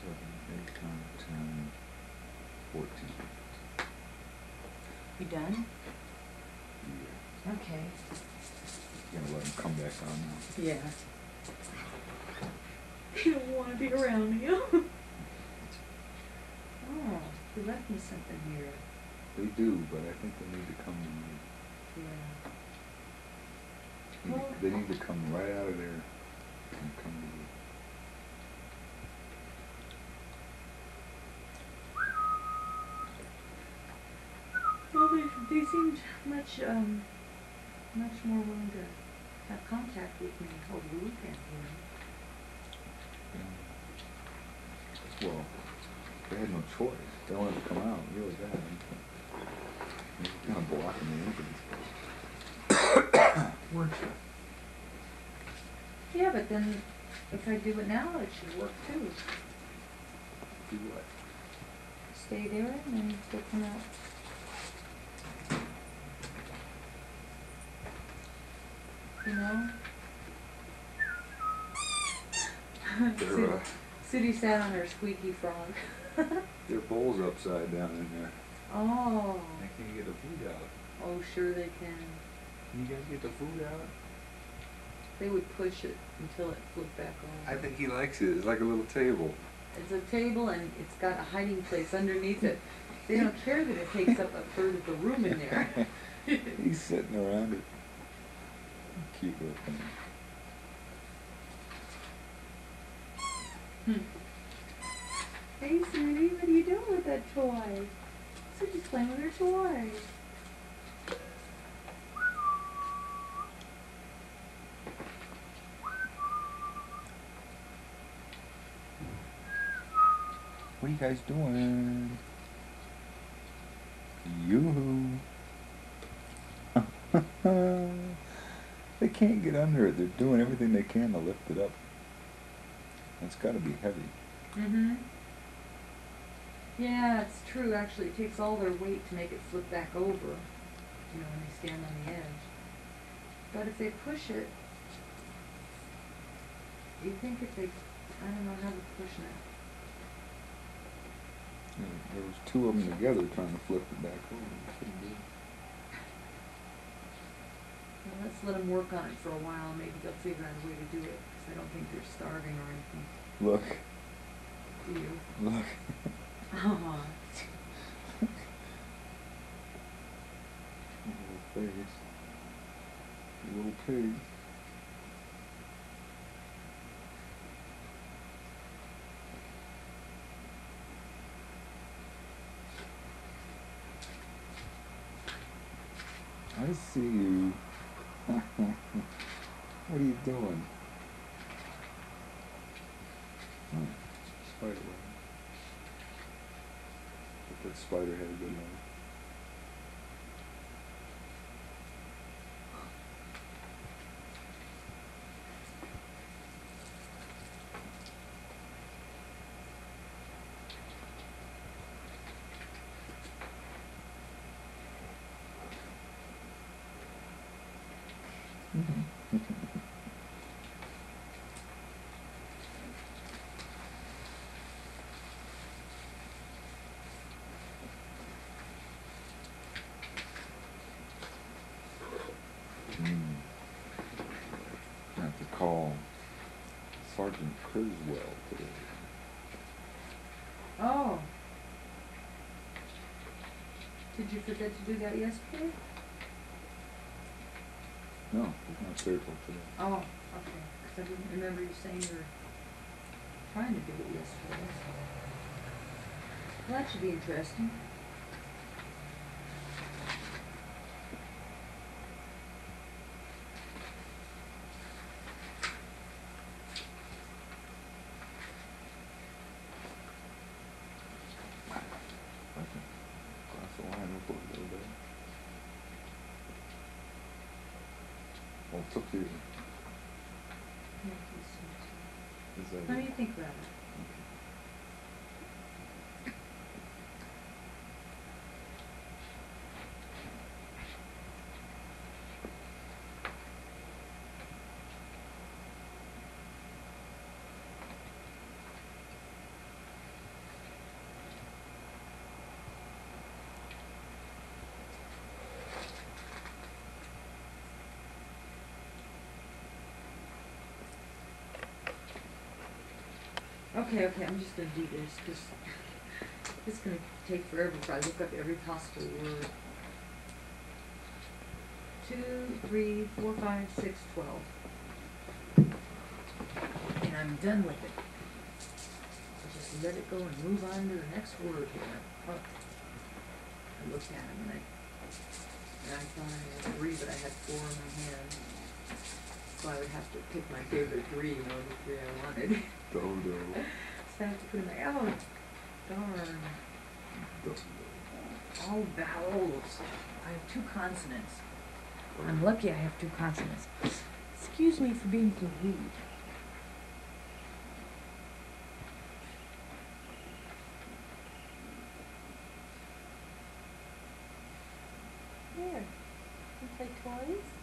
Seven, eight, nine, ten, fourteen. You done? Yeah. Okay. Gonna let him come back on now. Yeah. He don't wanna be around you. [LAUGHS] Oh, you left me something here. They do, but I think they need to come, Yeah. need Well- to- they need to come right out of there and come to you. Well, they, they seemed much, um, much more willing to have contact with me over the weekend, you know. Yeah. Well, they had no choice. They wanted to come out really bad. They were kind of blocking the entrance. [COUGHS] Weren't you? Yeah, but then if I do it now, it should work too. Do what? Stay there and then they'll come out. You know? [LAUGHS] They're, City- uh, City sat on her squeaky frog. [LAUGHS] their bowl's upside down in there. Oh, They can't get the food out. oh, sure they can. Can you guys get the food out? They would push it until it flipped back over. I think he likes it. It's like a little table. It's a table and it's got a hiding place underneath it. They don't care that it takes up a third of the room in there. [LAUGHS] He's sitting around it. Little thing. Hmm. Hey, sweetie, what are you doing with that toy? So she's playing with her toy. What are you guys doing? Yoo-hoo. they can't get under it. They're doing everything they can to lift it up. It's got to be heavy. Mm-hmm. Yeah, it's true. Actually, it takes all their weight to make it flip back over. You know, when they stand on the edge. But if they push it, do you think if they, I don't know how they're pushing it. You There was two of them together trying to flip it back over. It couldn't do it. Well, let's let them work on it for a while. Maybe they'll figure out a way to do it. Because I don't think they're starving or anything. Look, Do you? look. Oh, Little pigs. Little pig. I see you. What are you doing? Hmm, spider web. But that spider had a good one. Hmm. I have to call Sergeant Criswell today. oh. Did you forget to do that yesterday? No, he's not till today. Oh, okay. Because I didn't remember you saying you were trying to do it yesterday. Well, that should be interesting. It's up to you. Yankee Sushi. Is that How do it? you think about it? Okay, okay, I'm just gonna do this, cause it's gonna take forever if I look up every possible word. Two, three, four, five, six, twelve. And I'm done with it. Just let it go and move on to the next word here. Oh. I looked at them and I, and I thought I had three, but I had four in my hand. So I would have to pick my favorite three, you know, the three I wanted. Dodo. [LAUGHS] So I have to put in my, oh, darn, Dodo. all vowels. I have two consonants. I'm lucky I have two consonants. Excuse me for being rude. Here, you play toys?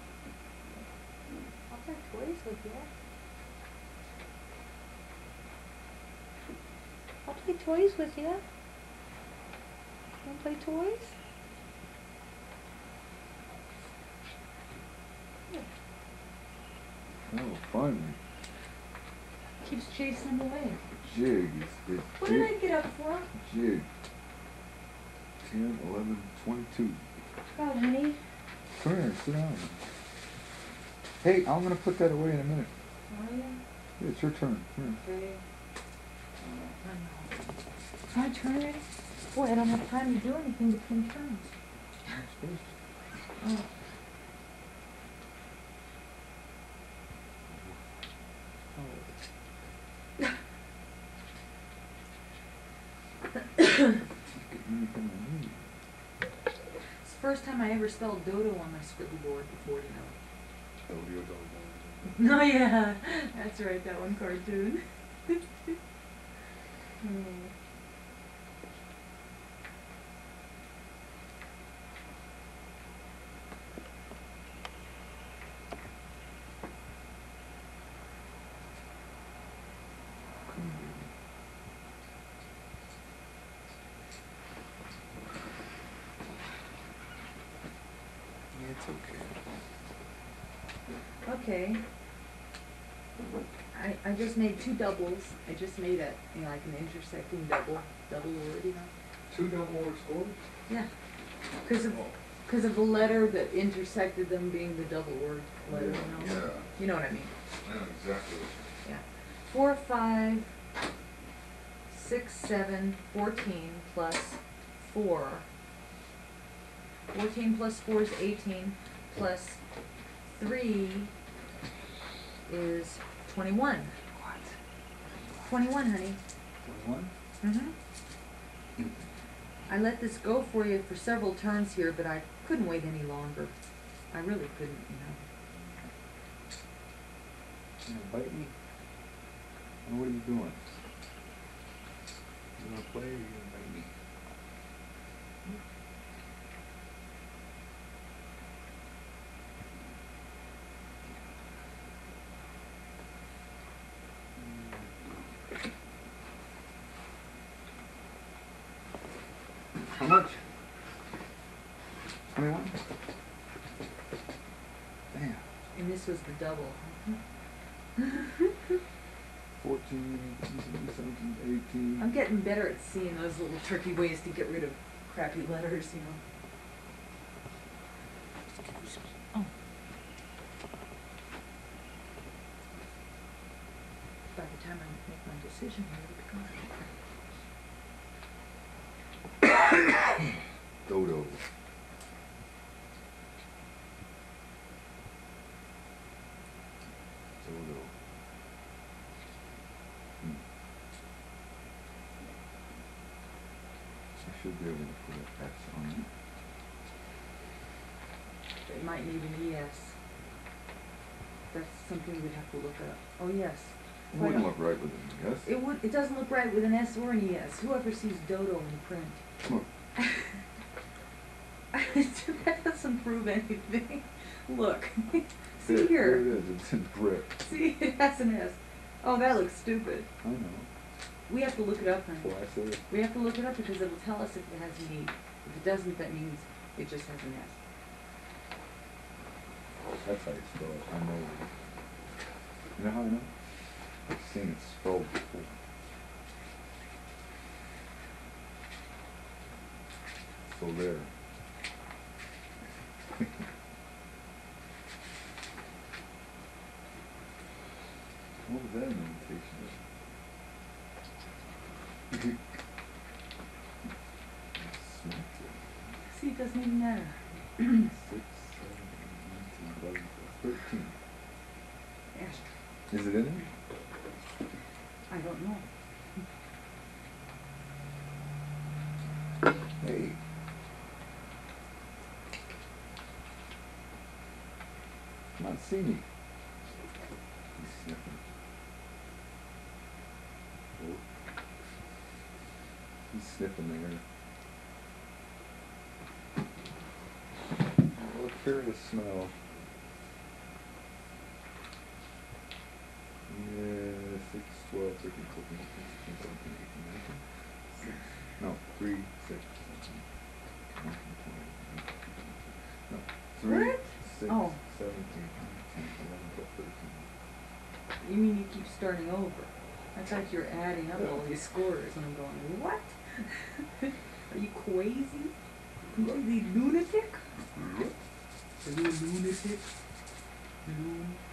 I'll play toys with you. I'll play toys with you. Wanna play toys? Oh, finally. Keeps chasing them away. Jig is, is What did I get up for? jig. Ten, eleven, twenty-two. God, honey. Come here, sit down. Hey, I'm gonna put that away in a minute. Yeah, it's your turn. Here. My turn? Boy, I don't have time to do anything between turns. Oh. to. Get anything I need. It's the first time I ever spelled dodo on my Scrabble board before, you know. Dodo. [LAUGHS] Oh yeah, that's right, that one cartoon. [LAUGHS] Hmm. Come here. Yeah, it's okay. Okay. I, I just made two doubles. I just made a, you know, like an intersecting double, double word, you know? Two double word scores? Yeah. Cause of, oh. cause of the letter that intersected them being the double word letter, you know? Yeah, You know what I mean? Yeah, exactly Yeah. Four, five, six, seven, fourteen plus four. Fourteen plus four is eighteen, plus three is twenty-one. Twenty-one, honey. Twenty-one? Mm-hmm. I let this go for you for several turns here, but I couldn't wait any longer. I really couldn't, you know. You gonna bite me? What are you doing? You gonna play or you gonna bite me? How much? Twenty-one? Damn. And this was the double. 14, 16, 17, 18. I'm getting better at seeing those little tricky ways to get rid of crappy letters, you know. Oh. By the time I make my decision, it'll be gone. Dodo. Dodo. Hmm. I should be able to put an S on it. It might need an ES. that's something we'd have to look up. Oh, yes. It wouldn't look right with them, yes? It would, it doesn't look right with an S or an ES. Whoever sees Dodo in print. Look, [LAUGHS] that doesn't prove anything. Look, [LAUGHS] see there here. it is, it's in print. See, it has an S. Oh, that looks stupid. I know, We have to look it up, honey. I said it. We have to look it up because it will tell us if it has an E. If it doesn't, that means it just has an S. That's how you spell it, I know. You know how I know? I've seen it spelled before. So there. [LAUGHS] What was that an of? Smacked it. See, it doesn't even matter. Six, seven, eight, nineteen, eleven, twelve, thirteen. Ashtray. Is it in there? I don't know. Hey. Come on, see me. He's sniffing. Oh. He's sniffing there. Look here, the smell. Yeah, six, twelve, thirteen, fourteen, fifteen, sixteen, seventeen, eighteen, nineteen. Six. No, three, six, seven, nineteen, twenty, nineteen, twenty. No, three, What? six, Oh. seventeen, eighteen, eleven, twelve, thirteen. You mean you keep starting over? I thought you were adding up all these scores, and I'm going, what? [LAUGHS] Are you crazy? Completely lunatic? Yep. Are you a lunatic? Loon.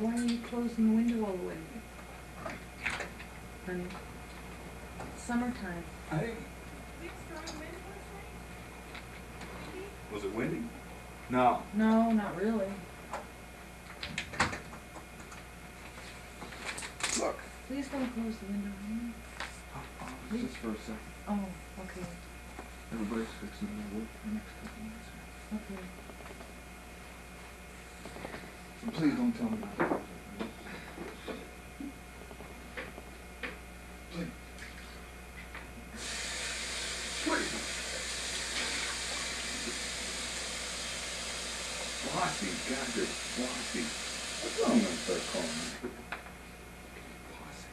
Why are you closing the window all the way? Honey, it's summertime. Hey, was it windy? No. No, not really. Look. Please don't close the window. honey. Uh-uh, just for a second. Oh, okay, Everybody's fixing to work for the next couple minutes. okay. So please don't tell me not to. close it. Please. Please. Bossy, God, you're bossy. That's what I'm gonna start calling you. Bossy.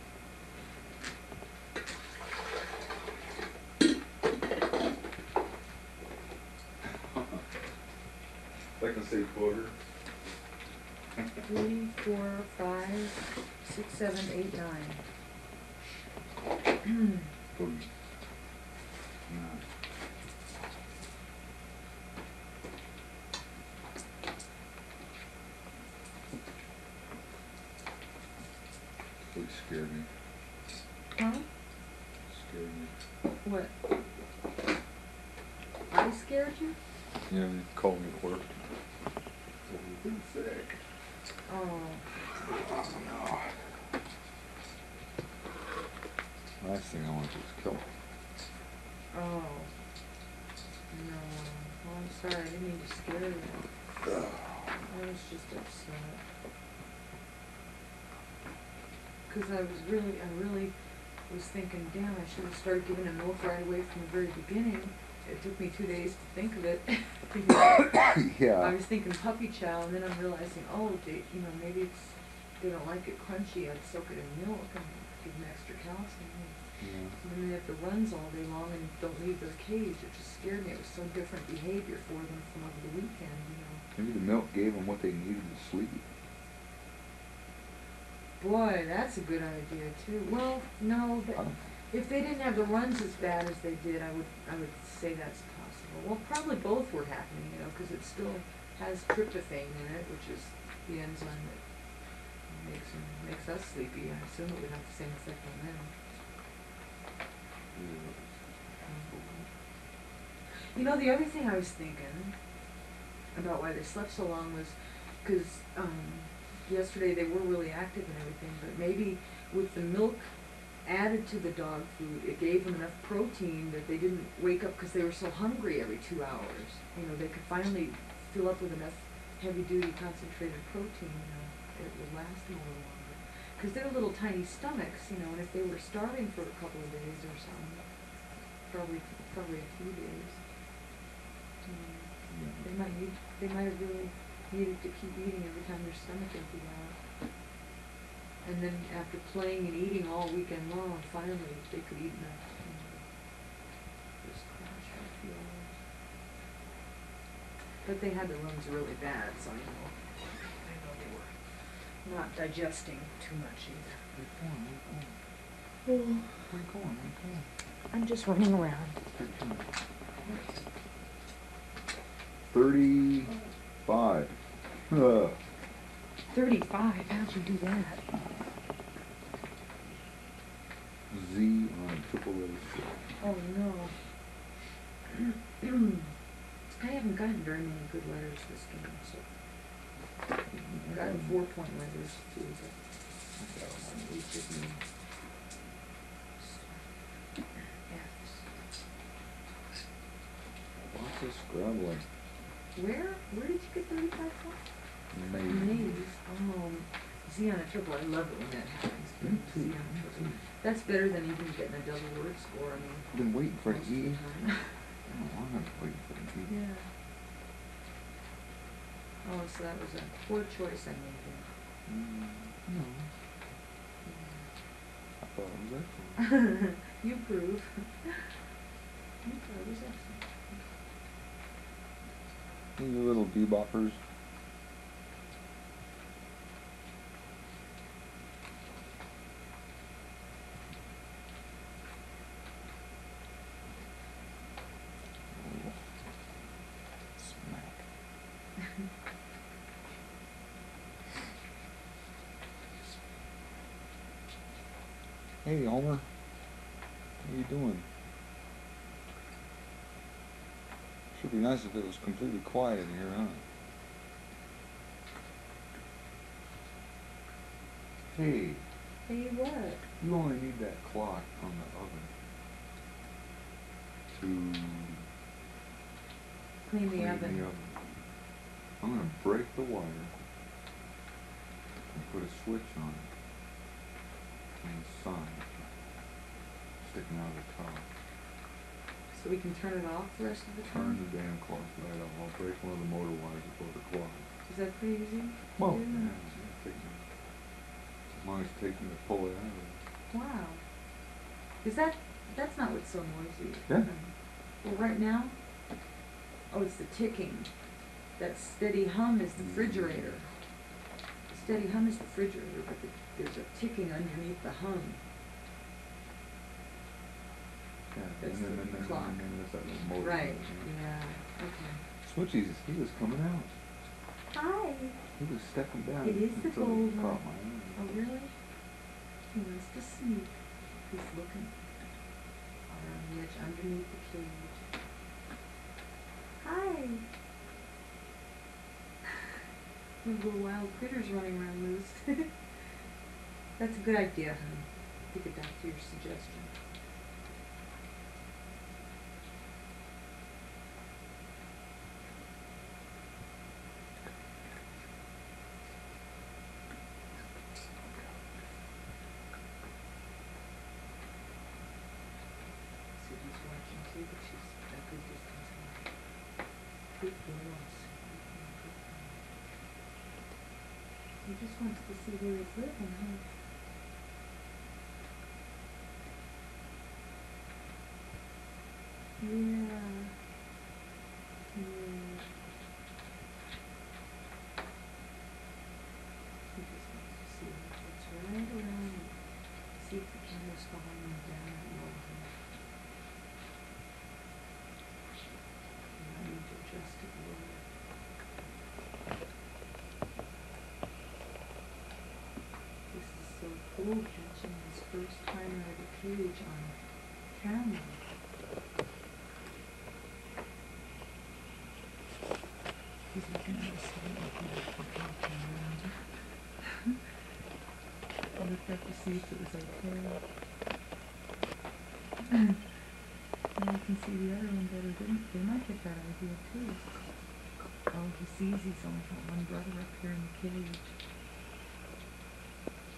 Say, quarter. Three, four, five, six, seven, eight. Nine. [CLEARS THROAT] Really scared me. Huh? Scared me. What? I scared you? You know, you called me at work. Well, you've been sick. Oh, Oh, no. Last thing I want to do is kill him. oh. No, oh, I'm sorry, I didn't mean to scare you. I was just upset. Cause I was really, I really was thinking, damn, I should have started giving him milk right away from the very beginning. It took me two days to think of it. [COUGHS] [COUGHS] yeah. I was thinking puppy chow, and then I'm realizing, oh, you know, maybe it's, they don't like it crunchy, I'd soak it in milk and give them extra calcium. yeah. And then they have to runs all day long and don't leave their cage, it just scared me, it was so different behavior for them from over the weekend, you know. Maybe the milk gave them what they needed to sleep. Boy, that's a good idea too. Well, no, but um. If they didn't have the runs as bad as they did, I would, I would say that's possible. Well, probably both were happening, you know, cause it still has tryptophan in it, which is the enzyme that makes makes us sleepy. I assume it would have the same effect on them. You know, the other thing I was thinking about why they slept so long was because um, yesterday they were really active and everything, but maybe with the milk added to the dog food, it gave them enough protein that they didn't wake up because they were so hungry every two hours. You know, they could finally fill up with enough heavy-duty concentrated protein, you know, it would last a little longer. Because they're little tiny stomachs, you know, and if they were starving for a couple of days or something, probably probably a few days. Mm, they might need, they might have really needed to keep eating every time their stomach emptied out. And then after playing and eating all weekend long, finally they could eat enough you know, just crash for a few hours. But they had the runs really bad, so I know, not digesting too much either. Where you going? Where you going? Where you going? Where you going? I'm just running around. Thirty-five. Ugh. Thirty-five, how'd you do that? Z on triple A. Oh no. [CLEARS THROAT] I haven't gotten very many good letters this game, so I've gotten four point letters too, but I got one of each of me. Fs. Lots of scrabbling. Where, where did you get thirty-five from? Amazing. Maze, oh, Z on a triple, I love it when that happens, on a triple. That's better than even getting a double word score, I mean. Been waiting for an E. the time. Oh, I'm waiting for an E. Yeah. Oh, so that was a poor choice I made there. Mm, No, I thought it was excellent. [LAUGHS] you prove. You thought it was excellent. You little beboppers. Oh, Smack. Hey, Homer. How you doing? Should be nice if it was completely quiet in here, huh? Hey, Hey, what? you only need that clock on the oven to Clean clean the oven. I'm gonna break the wire and put a switch on it. And sun sticking out of the top. So we can turn it off the rest of the time? Turn the damn clock right off. I'll break one of the motor wires above the clock. Is that pretty easy? Well, yeah, me- as long as it takes me to pull it out. Wow. Is that, that's not what's so noisy. Yeah. Um, Well, right now, oh, it's the ticking. That steady hum is the refrigerator. The steady hum is the refrigerator, but the, there's a ticking underneath the hum. Yeah, That's and then, the and then, clock. and then there's that little motor. Right, thing, yeah, okay. Switchies, he was coming out. Hi. He was stepping down. It is the until he gold caught one. my eye. Oh, really? He wants to sneak. He's looking around the edge underneath the cage. Hi. Little wild critters running around loose. [LAUGHS] That's a good idea, honey. Take it back to your suggestion. So he's watching too, but she's at good distance now. Good girls. Wants to see where he's living, huh? Yeah. Yeah. He just wants to see what's right around him. See if the camera's following him down. Bull catching his first time out of the cage on camera. He's looking at so I'm looking at the camera. I looked up to see if it was okay. [CLEARS THROAT] Now you can see the other one better, they might get that idea too. Oh, he sees he's only got one brother up here in the cage.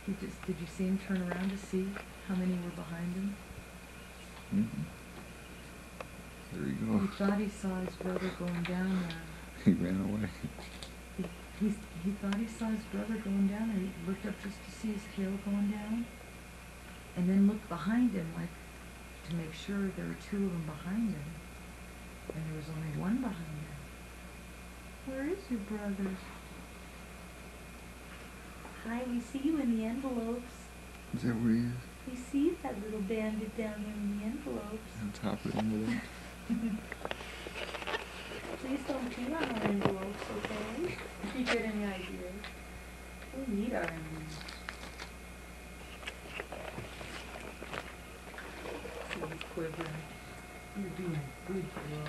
He just, did you see him turn around to see how many were behind him? Mhm. There you go. He thought he saw his brother going down there. [LAUGHS] He ran away. He, he, he thought he saw his brother going down and he looked up just to see his tail going down. And then looked behind him like to make sure there were two of them behind him. And there was only one behind him. Where is your brother? Hi, we see you in the envelopes. Is that where he is? We see that little bandit down there in the envelopes. On top of the envelope? [LAUGHS] Please don't pee on our envelopes, okay? If you get any ideas. We need our enemies. See, he's quivering. You're being a good girl.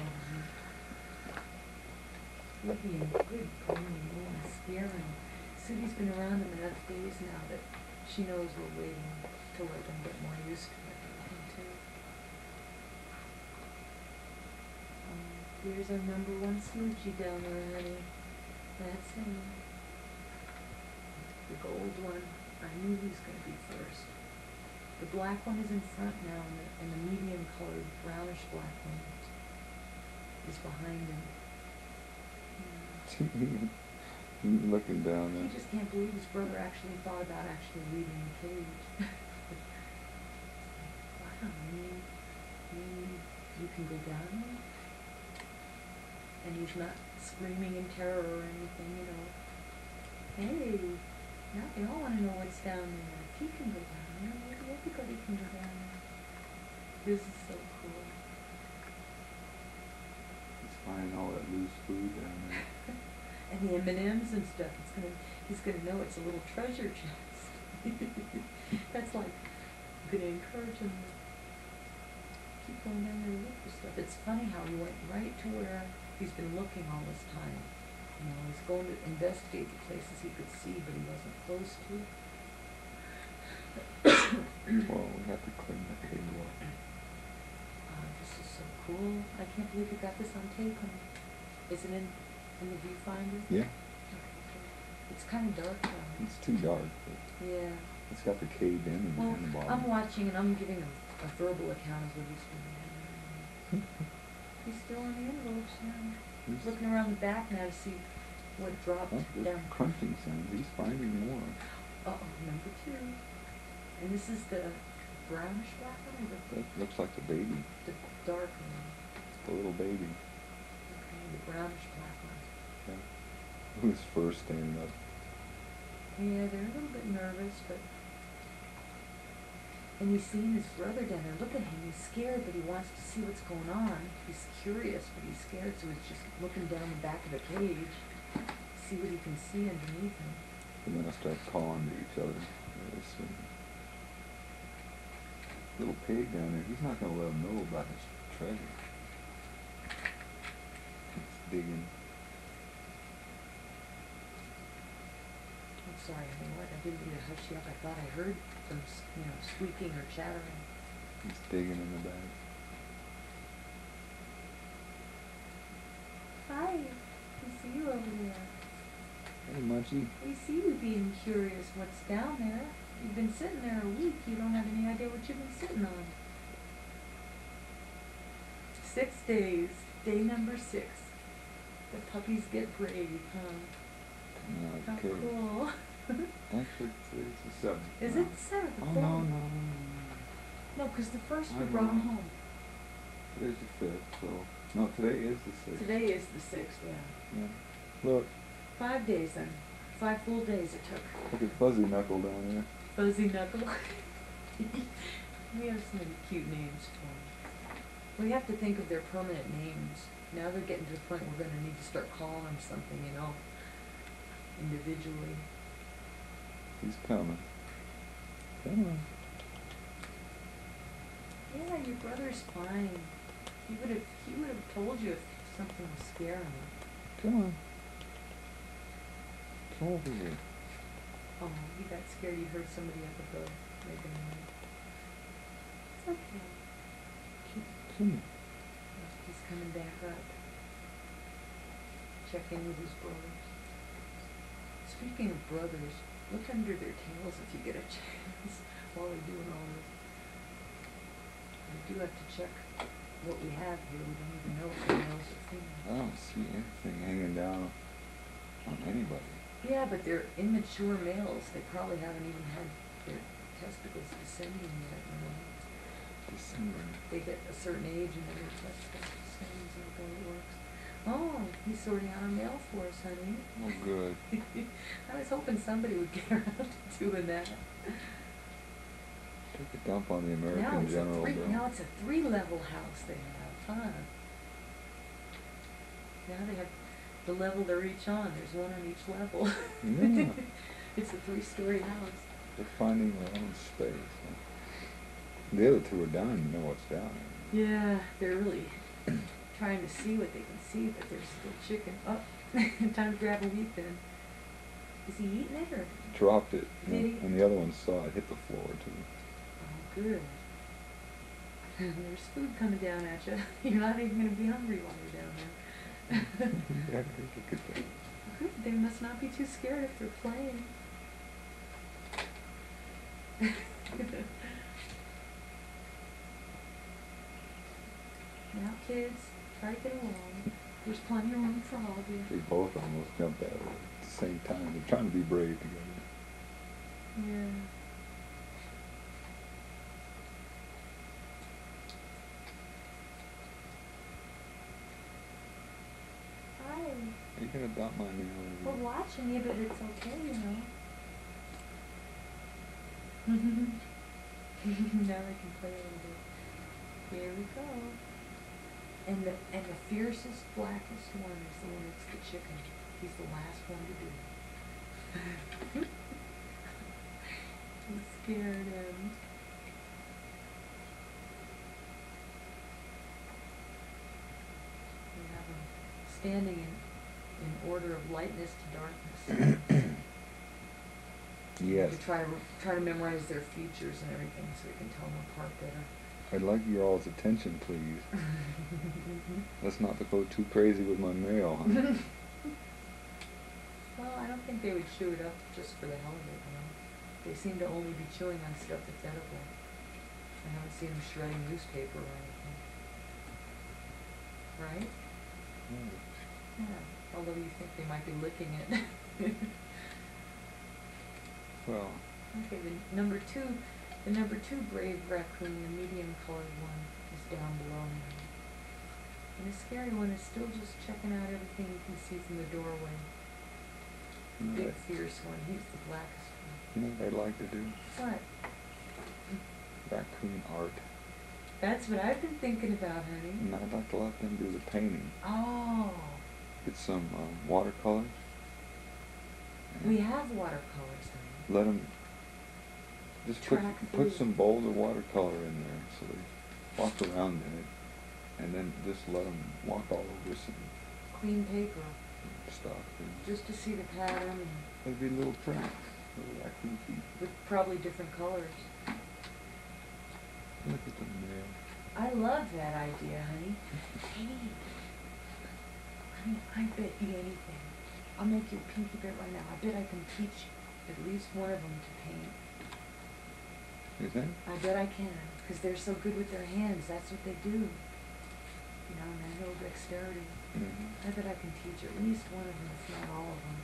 You're being a good girl. You don't scare him. Sudie's been around him enough days now that she knows we're waiting to let them get more used to too. Um, here's our number one smoochie down there, honey. That's him. The gold one. I knew he was gonna be first. The black one is in front now, and the, and the medium colored brownish black one is behind him. Yeah. [LAUGHS] [LAUGHS] He's looking down He there. just can't believe his brother actually thought about actually leaving the cage. [LAUGHS] wow, you, you, you can go down there? And he's not screaming in terror or anything, you know. Hey, now they all wanna know what's down there. If he can go down there, maybe everybody can go down there. This is so cool. He's finding all that loose food down there. And the M and and stuff. It's gonna, he's gonna know it's a little treasure chest. [LAUGHS] That's like I'm gonna encourage him to keep going down there to look for stuff. It's funny how he went right to where he's been looking all this time. You know, he's going to investigate the places he could see, but he wasn't close to. Well, we have to clean the table up. Uh, this is so cool. I can't believe you got this on tape. honey. Is it in, the viewfinder? Yeah, It's kind of dark though. it's too dark, but Yeah. it's got the cave in and Well, the bottom. I'm watching and I'm giving a, a verbal account of what he's doing. He's still in the envelopes now. He's- Looking around the back now to see what dropped Oh, down. crunching sounds. He's finding more. Uh-oh, number two. And this is the brownish black one That looks like the baby, the dark one? the little baby. Okay, the brownish black. Who's first standing up? Yeah, they're a little bit nervous, but. And he's seeing his brother down there. Look at him. He's scared, but he wants to see what's going on. He's curious, but he's scared, so he's just looking down the back of the cage, see what he can see underneath him. And then gonna start calling to each other. Little pig down there. He's not gonna let him know about his treasure. He's digging. I'm sorry, I mean, what? I didn't mean to hush you up. I thought I heard them, s- you know, squeaking or chattering. He's digging in the bag. Hi, we see you over there. Hey, Munchie. We see you being curious what's down there. You've been sitting there a week. You don't have any idea what you've been sitting on. Six days. Day number six. The puppies get brave, huh? Coming out How of the cave. cool. [LAUGHS] Actually, today's the seventh. Is now. it seventh? Oh, no, no, no, no. No, because the first we I'm brought 'em home. Today's the fifth, so, no, today is the sixth. Today is the sixth, yeah. Yeah. Look, Five days then. Five full days it took. look at Fuzzy Knuckle down there. Fuzzy Knuckle. [LAUGHS] we have some cute names for them. We have to think of their permanent names. Now they're getting to the point we're gonna need to start calling them something, you know, individually. He's coming. Come on. Yeah, your brother's fine. He would have, he would have told you if something was scaring him. Come on. Come over here. Oh, you got scared you heard somebody up above making noise. It's okay. Come- Come here. He's coming back up. Check in with his brothers. Speaking of brothers, look under their tails if you get a [LAUGHS] chance while they're doing all this. We do have to check what we have here. We don't even know if males or I don't see anything hanging down on anybody. Yeah, but they're immature males. They probably haven't even had their testicles descending yet, you know. December. They get a certain age and then their testicles descend, is that way it works? Oh, he's sorting out our mail for us, honey. Oh, good. [LAUGHS] I was hoping somebody would get [LAUGHS] around to doing that. Take a dump on the Now American a General three, bill. now it's a three-level house they have, huh? Now they have the level they're each on, there's one on each level. Yeah. [LAUGHS] It's a three-story house. They're finding their own space. huh? The other two are down, you know what's down. Yeah, they're really trying to see what they can see, but there's still chicken. Oh, [LAUGHS] time to grab a wheat thin. Is he eating it or? Dropped it, Did and, he? and the other one saw it hit the floor too. Oh, good. [LAUGHS] There's food coming down at you. [LAUGHS] You're not even gonna be hungry while you're down there. yeah, at that. Good, they must not be too scared if they're playing. now, kids, to get. There's plenty of room for all of you. They both almost jumped at it at the same time. They're trying to be brave together. Yeah. Hi. Are you gonna dump my nail? We're watching you, but it's okay, you know. [LAUGHS] now they can play a little bit. Here we go. And the and the fiercest, blackest one is the one that's the chicken. He's the last one to do it. [LAUGHS] he scared him. We have him standing in, in order of lightness to darkness. [COUGHS] Yes. We try to, try to memorize their features and everything so we can tell them apart better. I'd like your all's attention, please. [LAUGHS] Let's not go too crazy with my mail, huh? [LAUGHS] Well, I don't think they would chew it up just for the hell of it, you know. They seem to only be chewing on stuff that's edible. I haven't seen them shredding newspaper or anything. Right? Hmm. Yeah, although you think they might be licking it. [LAUGHS] Well, Okay, the number two, the number two brave raccoon, the medium colored one, is down below now. And the scary one is still just checking out everything you can see from the doorway. you know, Big fierce one, he's the blackest one. you know what I'd like to do? What? Raccoon art. That's what I've been thinking about, honey. And I'd like to let them do the painting. Oh, Get some um, watercolors. we have watercolors, honey. Let them just put put some bowls of watercolor in there so they walk around in it, and then just let them walk all over some Clean paper, stuff. Just to see the pattern there'd be little prints, little feet. with probably different colors. Look at them there. I love that idea, honey. Hey, honey, I bet you anything. I'll make you a pinky bet right now. I bet I can teach at least one of them to paint. You think? I bet I can, because they're so good with their hands. That's what they do. You know, manual dexterity. Mhm. I bet I can teach at least one of them, if not all of them,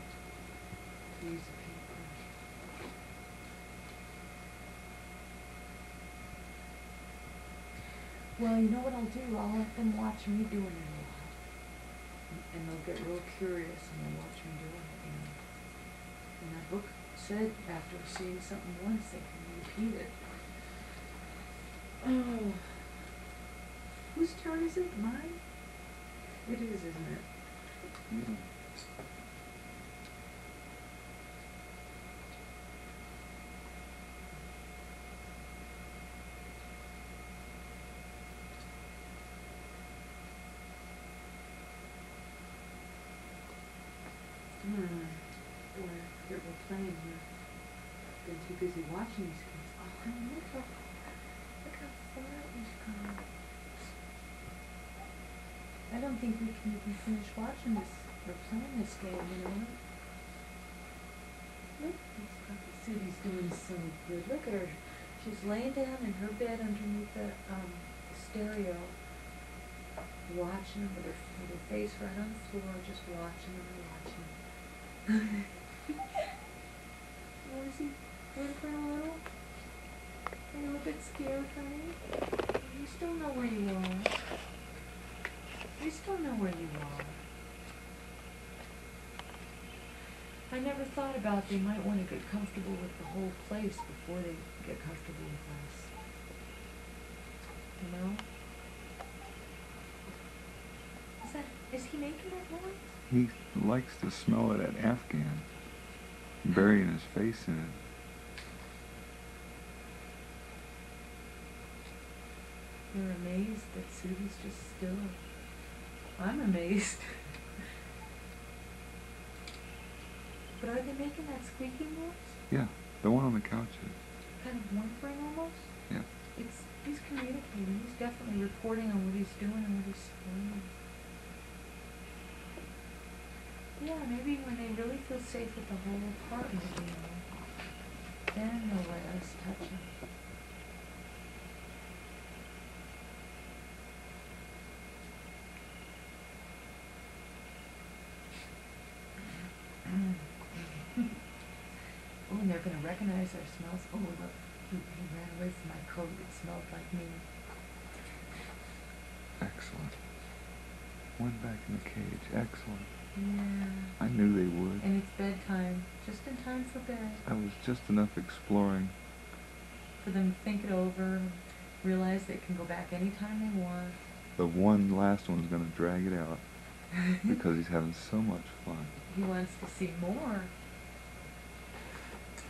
to use a paintbrush. Well, you know what I'll do? I'll let them watch me doing it a lot. And- And they'll get real curious and they'll watch me doing it, you know. And that book said after seeing something once, they can repeat it. Oh. Whose turn is it? Mine? It is, isn't it? Mm -hmm. Hmm. Boy, I forget we're playing here. Been too busy watching these don't think we can even finish watching this, or playing this game, you know? Look, the Sudie's doing so good. Look at her. She's laying down in her bed underneath the, um, stereo, watching with her, with her face right on the floor, just watching and watching. What is he whimpering a little? Are a bit scared, honey? You still know where you are. You still know where you are. I never thought about they might want to get comfortable with the whole place before they get comfortable with us. You know? Is that, is he making that noise? He likes to smell it at Afghan, burying his face in it. You're amazed that Sudie's just still. I'm amazed. but are they making that squeaking noise? Yeah, the one on the couch is. Kind of whimpering almost? Yeah. It's he's communicating. He's definitely reporting on what he's doing and what he's saying. Yeah, maybe when they really feel safe with the whole apartment, you know, then they'll let us touch him. oh, and they're gonna recognize our smells. Oh, look, he, he ran away from my coat. It smelled like me. Excellent. Went back in the cage. Excellent. Yeah. I knew they would. And it's bedtime, just in time for bed, That was just enough exploring. for them to think it over, realize they can go back anytime they want. The one last one's gonna drag it out because he's having so much fun. he wants to see more.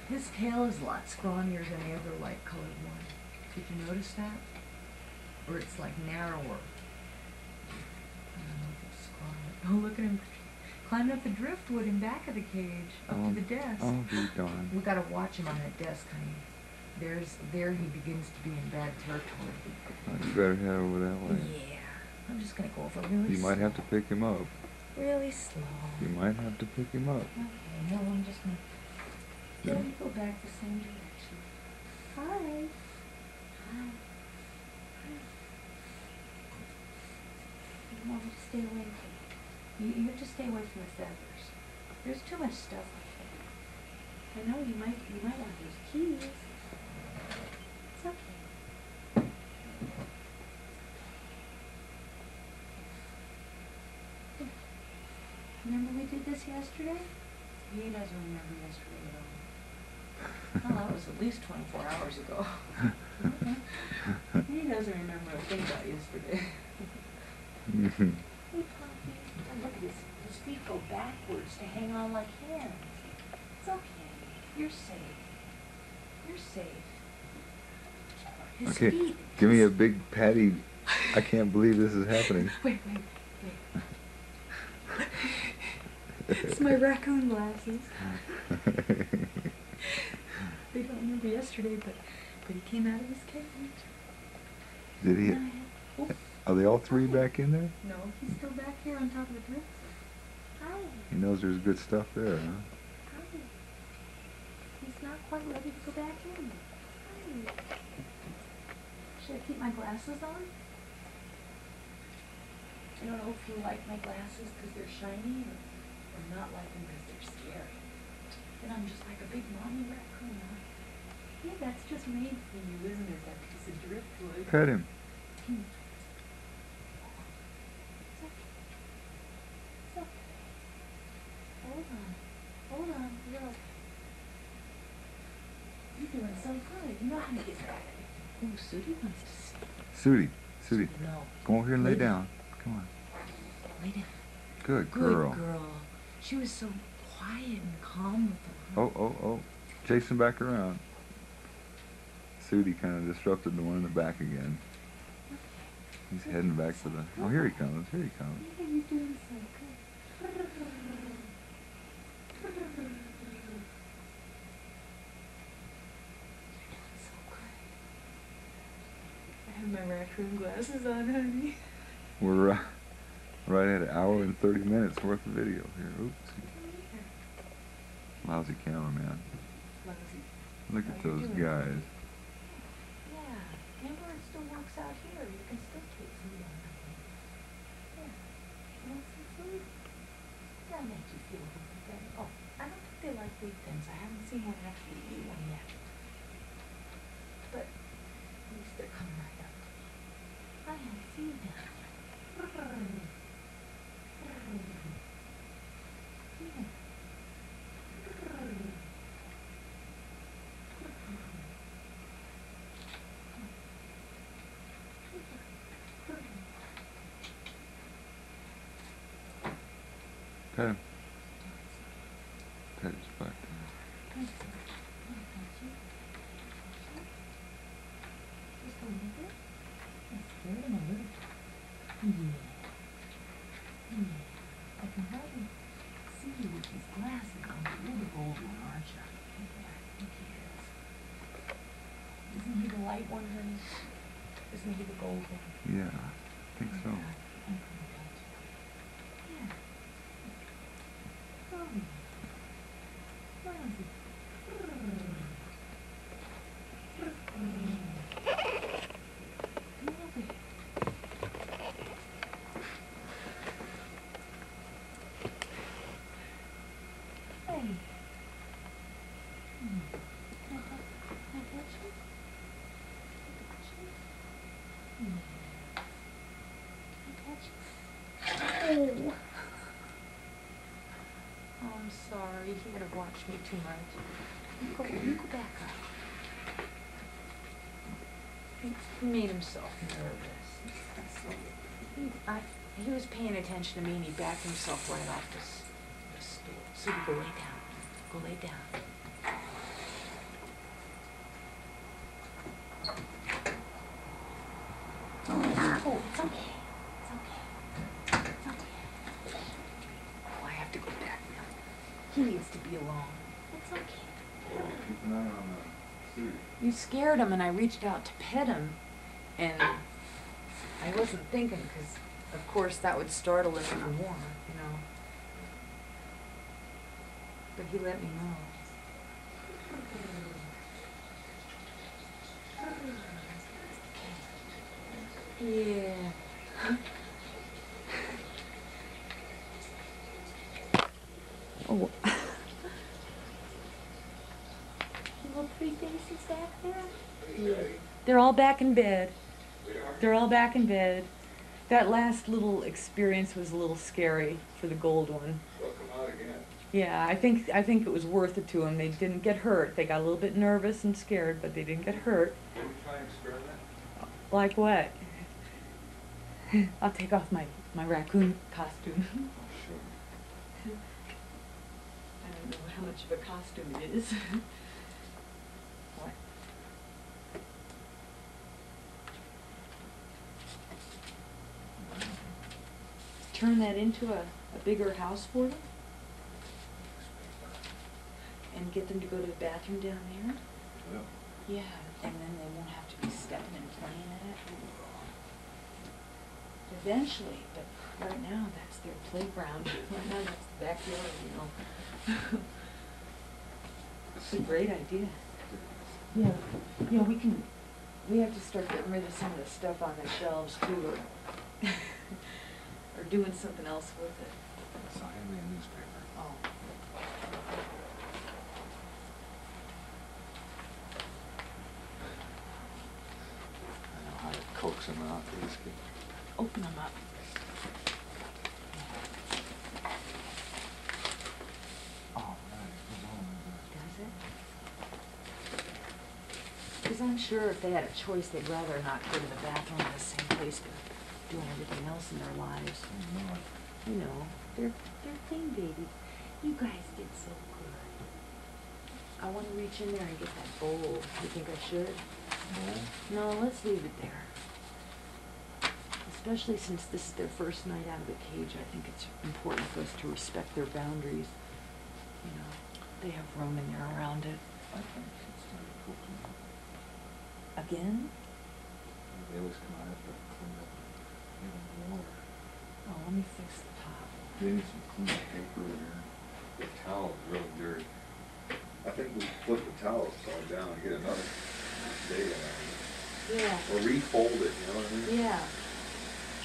His tail is a lot scrawnier than the other light colored one. Did you notice that? Or it's like narrower. I don't know if it's scrawny. [LAUGHS] Oh, look at him climbing up the driftwood in back of the cage, up Oh, to the desk. Oh, be darned. We gotta watch him on that desk, honey. There's, there he begins to be in bad territory. Oh, you better head over that way. Yeah, I'm just gonna go over really You might have to pick him up. Really slow. You might have to pick him up. Okay, no, I'm just gonna, let me go back the same direction. Hi. Hi. Hi. You want me to stay away from you? You have to stay away from the feathers. There's too much stuff like that. I know you might, you might want those keys. It's okay. Remember we did this yesterday? He doesn't remember yesterday at all. Oh, that was at least twenty-four hours ago. [LAUGHS] He doesn't remember a thing about yesterday. Hey, Poppy. And look at his, his feet go backwards to hang on like hands. It's okay. You're safe. You're safe. His Okay, feet. give me a big patty. I can't believe this is happening. [LAUGHS] Wait, wait, wait. It's my raccoon glasses. [LAUGHS] They don't remember yesterday, but, but he came out of his cage. Did he? And I had- oh, Are they all three back in there? No, he's still back here on top of the dresser. Hi. He knows there's good stuff there, huh? Hi. He's not quite ready to go back in. Hi. Should I keep my glasses on? I don't know if you like my glasses because they're shiny or, or not like them because they're scary. And I'm just like a big mommy raccoon. Yeah, that's just made for you, isn't it? That piece of driftwood. Pet him. Hmm. It's okay. It's okay. Hold on. Hold on. You're okay. You're doing so good. You know how to get back. Oh, Sudie wants to see. Sudie, Sudie, No. come over here and lay Lay down. down. Come on. Lay down. Good girl. Good girl. girl. She was so quiet and calm with them. Oh, oh, oh. Chasing back around. Sudie kind of disrupted the one in the back again. He's heading back to the... Oh, here he comes. Here he comes. my raccoon glasses on, honey. We're uh, right at an hour and 30 minutes worth of video here. Oops. Lousy cameraman. Lousy. Look at those doing? guys. Yeah, it still works out here. You can still take food on one. Yeah. You want some food? That'll make you feel a little bit better. Oh, I don't think they like thins. I haven't seen one actually eat one yet. But at least they're coming right up. I have seen them. Yeah. Pet him. Pet his butt. Just a little bit? I scared him a little. Yeah. Yeah. I can hardly see you with these glasses on, you're the gold one, aren't you? Yeah, I think he is. Isn't he the light one, honey? Isn't he the gold one? Yeah, I think so. Yeah, I think that's Yeah. Oh, yeah. Lousy. Lovely. Hey. Hmm. Can I touch, can I touch you? Touch you? Hmm. Oh. I'm sorry. He had to watch me too much. Go, you go back up. He made himself nervous. He, I, he was paying attention to me and he backed himself right off the, s- the stool. So you go lay down. Go lay down. Oh, it's okay. It's okay. It's okay. Oh, I have to go back now. He needs to be alone. It's okay. Keep an eye on the suit. You scared him, and I reached out to pet him, and I wasn't thinking, because of course that would startle him even more, you know. But he let me know. Yeah. Oh. Little three faces back there? They're all back in bed. They're all back in bed. That last little experience was a little scary for the gold one. They'll come out again. Yeah, I think I think it was worth it to them. They didn't get hurt. They got a little bit nervous and scared, but they didn't get hurt. Will we try and experiment? Like what? [LAUGHS] I'll take off my, my raccoon costume. [LAUGHS] Oh, sure. I don't know how much of a costume it is. [LAUGHS] What? Turn that into a, a bigger house for them? And get them to go to the bathroom down there? Well, Yeah, and then they won't have to be stepping and playing in it. Eventually, but right now, that's their playground. [LAUGHS] Right now, that's the backyard, you know. It's a great idea. Yeah, yeah, we can, we have to start getting rid of some of the stuff on the shelves too, [LAUGHS] or, doing something else with it. it's a Himalayan newspaper. Oh. I know how to coax them out. Get Open them up. Oh, right. It goes on like Does it? Because I'm sure if they had a choice, they'd rather not go to the bathroom in the same place they're doing everything else in their lives. You know, they're, they're clean babies. You guys did so good. I want to reach in there and get that bowl. You think I should? No? No, let's leave it there. Especially since this is their first night out of the cage, I think it's important for us to respect their boundaries. You know, they have room in there around it. I think it started pooping. Again? They always come out after Oh, let me fix the top. They need some clean paper there. The towel's really dirty. I think we flip the towel upside down and get another day out of Yeah. Or refold it, you know what I mean? yeah,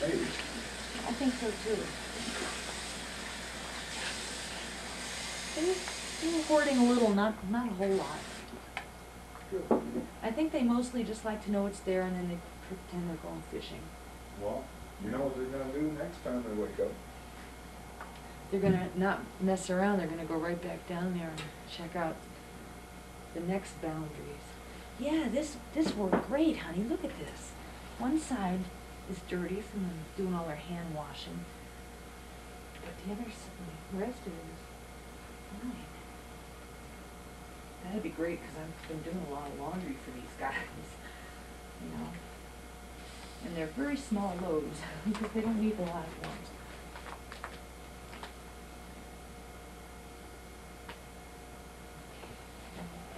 Maybe. I think so too. They, they were hoarding a little, not, not a whole lot. I think they mostly just like to know it's there and then they pretend they're going fishing. Well, you know what they're gonna do next time they wake up? They're gonna not mess around, they're gonna go right back down there and check out the next boundaries. Yeah, this, this worked great, honey, look at this. One side is dirty from them doing all their hand washing. But the other side, the rest of it is fine. That'd be great, cause I've been doing a lot of laundry for these guys, [LAUGHS] you know. And they're very small loads, [LAUGHS] because they don't need a lot at once.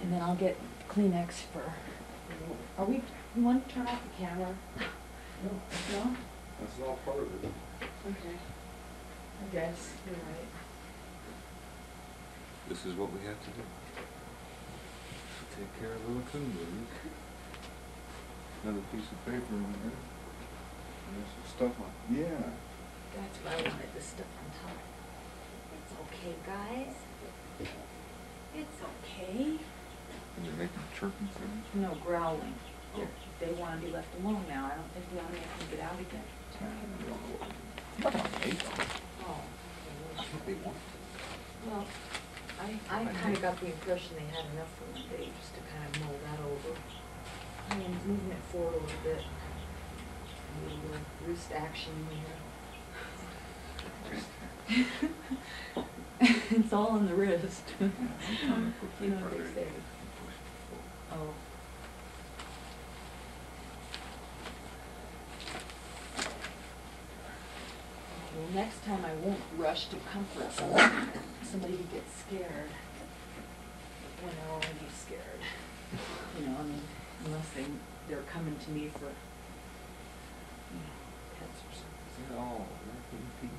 And then I'll get Kleenex for, are we, you want to turn off the camera? No, No? that's not part of it. Okay. I guess, you're right. This is what we have to do. Take care of little Coonberry. Another piece of paper in there. There's some stuff on, yeah. That's why I wanted, the stuff on top. It's okay, guys. It's okay. And you're making chirping sounds? No growling. They're- They wanna be left alone now. I don't think we wanna make them get out again. Nothing on me, though. Oh. That's what they want. Well, I, I kinda got the impression they had enough for one day, just to kind of mull that over. I mean, moving it forward a little bit. Wrist action here. [LAUGHS] It's all in the wrist. I'm trying to put You know what they say. it and push it forward. Oh. Well, next time I won't rush to comfort someone, somebody who gets scared when they're already scared. You know, I mean, unless they, they're coming to me for, you know, pets or something. That all? Everything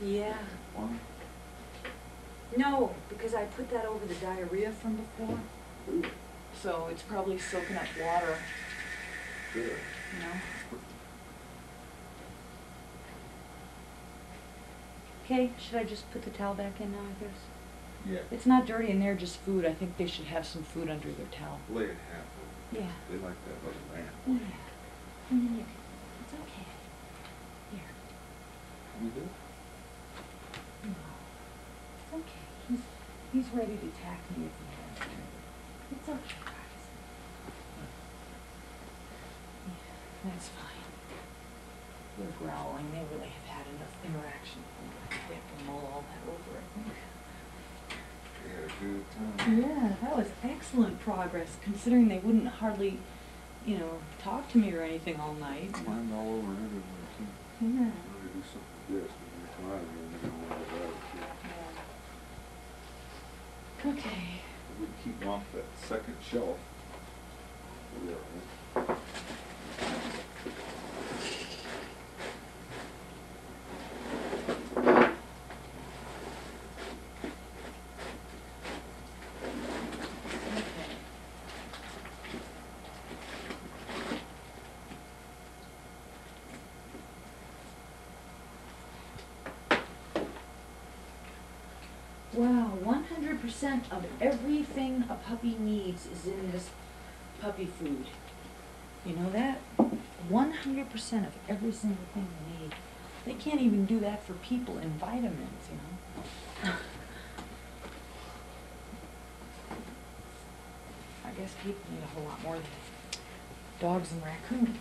people Yeah. One? No, because I put that over the diarrhea from before, so it's probably soaking up water, good. you know? Okay, should I just put the towel back in now, I guess? Yeah. It's not dirty in there, just food. I think they should have some food under their towel. Lay it half over. Yeah. They like that little lamp. Yeah. And then you can, it's okay. Here. We do? No. It's okay. He's, he's ready to attack me if he has to. It's okay, guys. Yeah, that's fine. They're growling. They really have had enough interaction. They have to mull all that over, I think. They had a good time. Yeah, that was excellent progress, considering they wouldn't hardly, you know, talk to me or anything all night. Climbed all over everywhere too. Yeah. Really do something like this when you're climbing and they're gonna want to. Okay. We can keep them off that second shelf. Yeah. Wow, one hundred percent of everything a puppy needs is in this puppy food. You know that? One hundred percent of every single thing they need. They can't even do that for people in vitamins, you know? [LAUGHS] I guess people need a whole lot more than dogs and raccoons.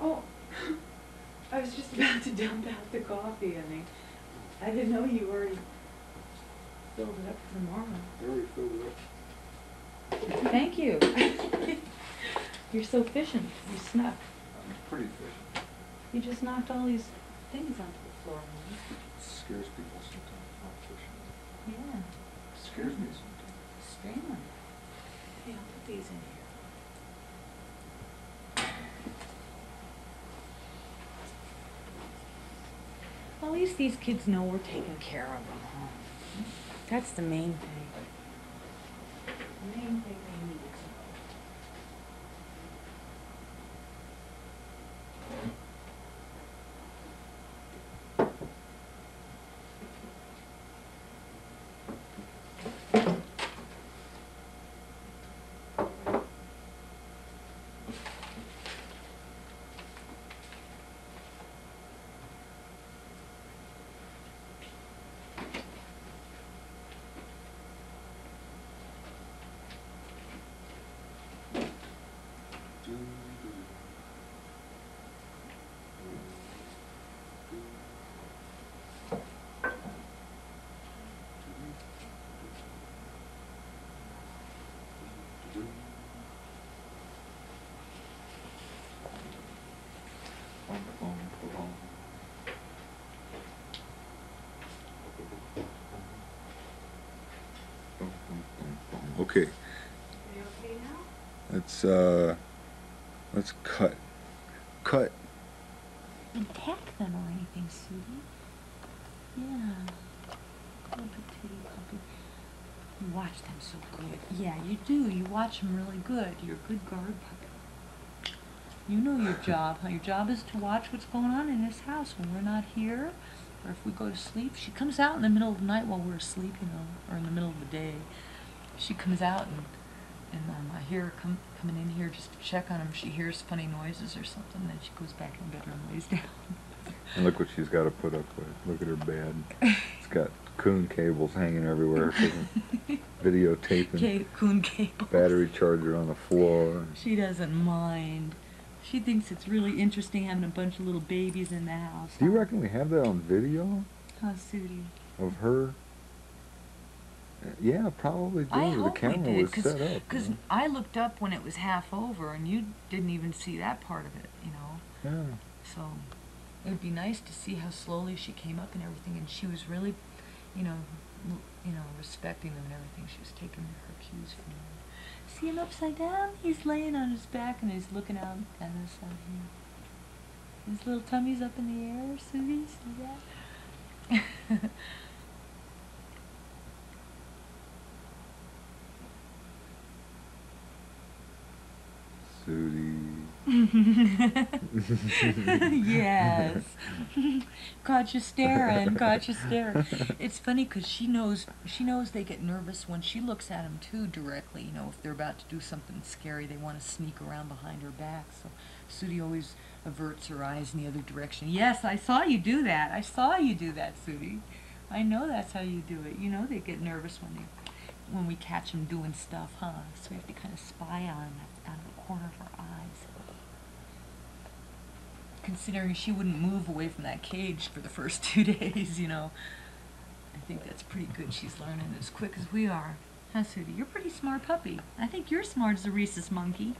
Oh, I was just about to dump out the coffee, I mean, I didn't know you already filled it up for tomorrow. They already filled it up. Thank you. [LAUGHS] You're so efficient, you snuck. I'm pretty efficient. You just knocked all these things onto the floor. honey. Scares people sometimes, not efficient. Yeah. Scares me sometimes. Dan. Hey, I'll put these in here. Least these kids know we're taking care of them, huh? That's the main thing. The main thing they need to know. Okay, Are you okay now? let's uh, let's cut, cut. And pack them or anything, Sudie. Yeah. Little patootie puppy. You watch them so good. Yeah, you do. You watch them really good. You're a good guard puppy. You know your [LAUGHS] job. Huh? Your job is to watch what's going on in this house when we're not here, or if we go to sleep. She comes out in the middle of the night while we're asleep, you know, or in the middle of the day. She comes out and and um, I hear her come, coming in here just to check on him. She hears funny noises or something, then she goes back in the bedroom and lays [LAUGHS] down. And look what she's got to put up with. Look at her bed. It's got coon cables hanging everywhere. [LAUGHS] Videotaping. Ca- coon cables. Battery charger on the floor. She doesn't mind. She thinks it's really interesting having a bunch of little babies in the house. Do you reckon we have that on video Huh, Sudie? of her? Yeah, probably do. I the hope we camera did, was cause, set up. 'cause you I looked up when it was half over, and you didn't even see that part of it, you know. know? Yeah. So it would be nice to see how slowly she came up and everything, and she was really, you know, you know, respecting them and everything. She was taking her cues from them. See him upside down? He's laying on his back and he's looking out at us out here. His little tummy's up in the air, Sudie. See that? [LAUGHS] Sudie. yes. [LAUGHS] [LAUGHS] Caught you staring. Caught you staring. It's funny because she knows she knows they get nervous when she looks at them too directly. You know, if they're about to do something scary, they want to sneak around behind her back. So Sudie always averts her eyes in the other direction. Yes, I saw you do that. I saw you do that, Sudie. I know that's how you do it. You know they get nervous when they when we catch them doing stuff, huh? So we have to kind of spy on them out of the corner of our eyes considering she wouldn't move away from that cage for the first [LAUGHS] two days, you know. I think that's pretty good. She's learning as quick as we are. Huh, Sudie? You're a pretty smart puppy. I think you're smart as a Reese's monkey.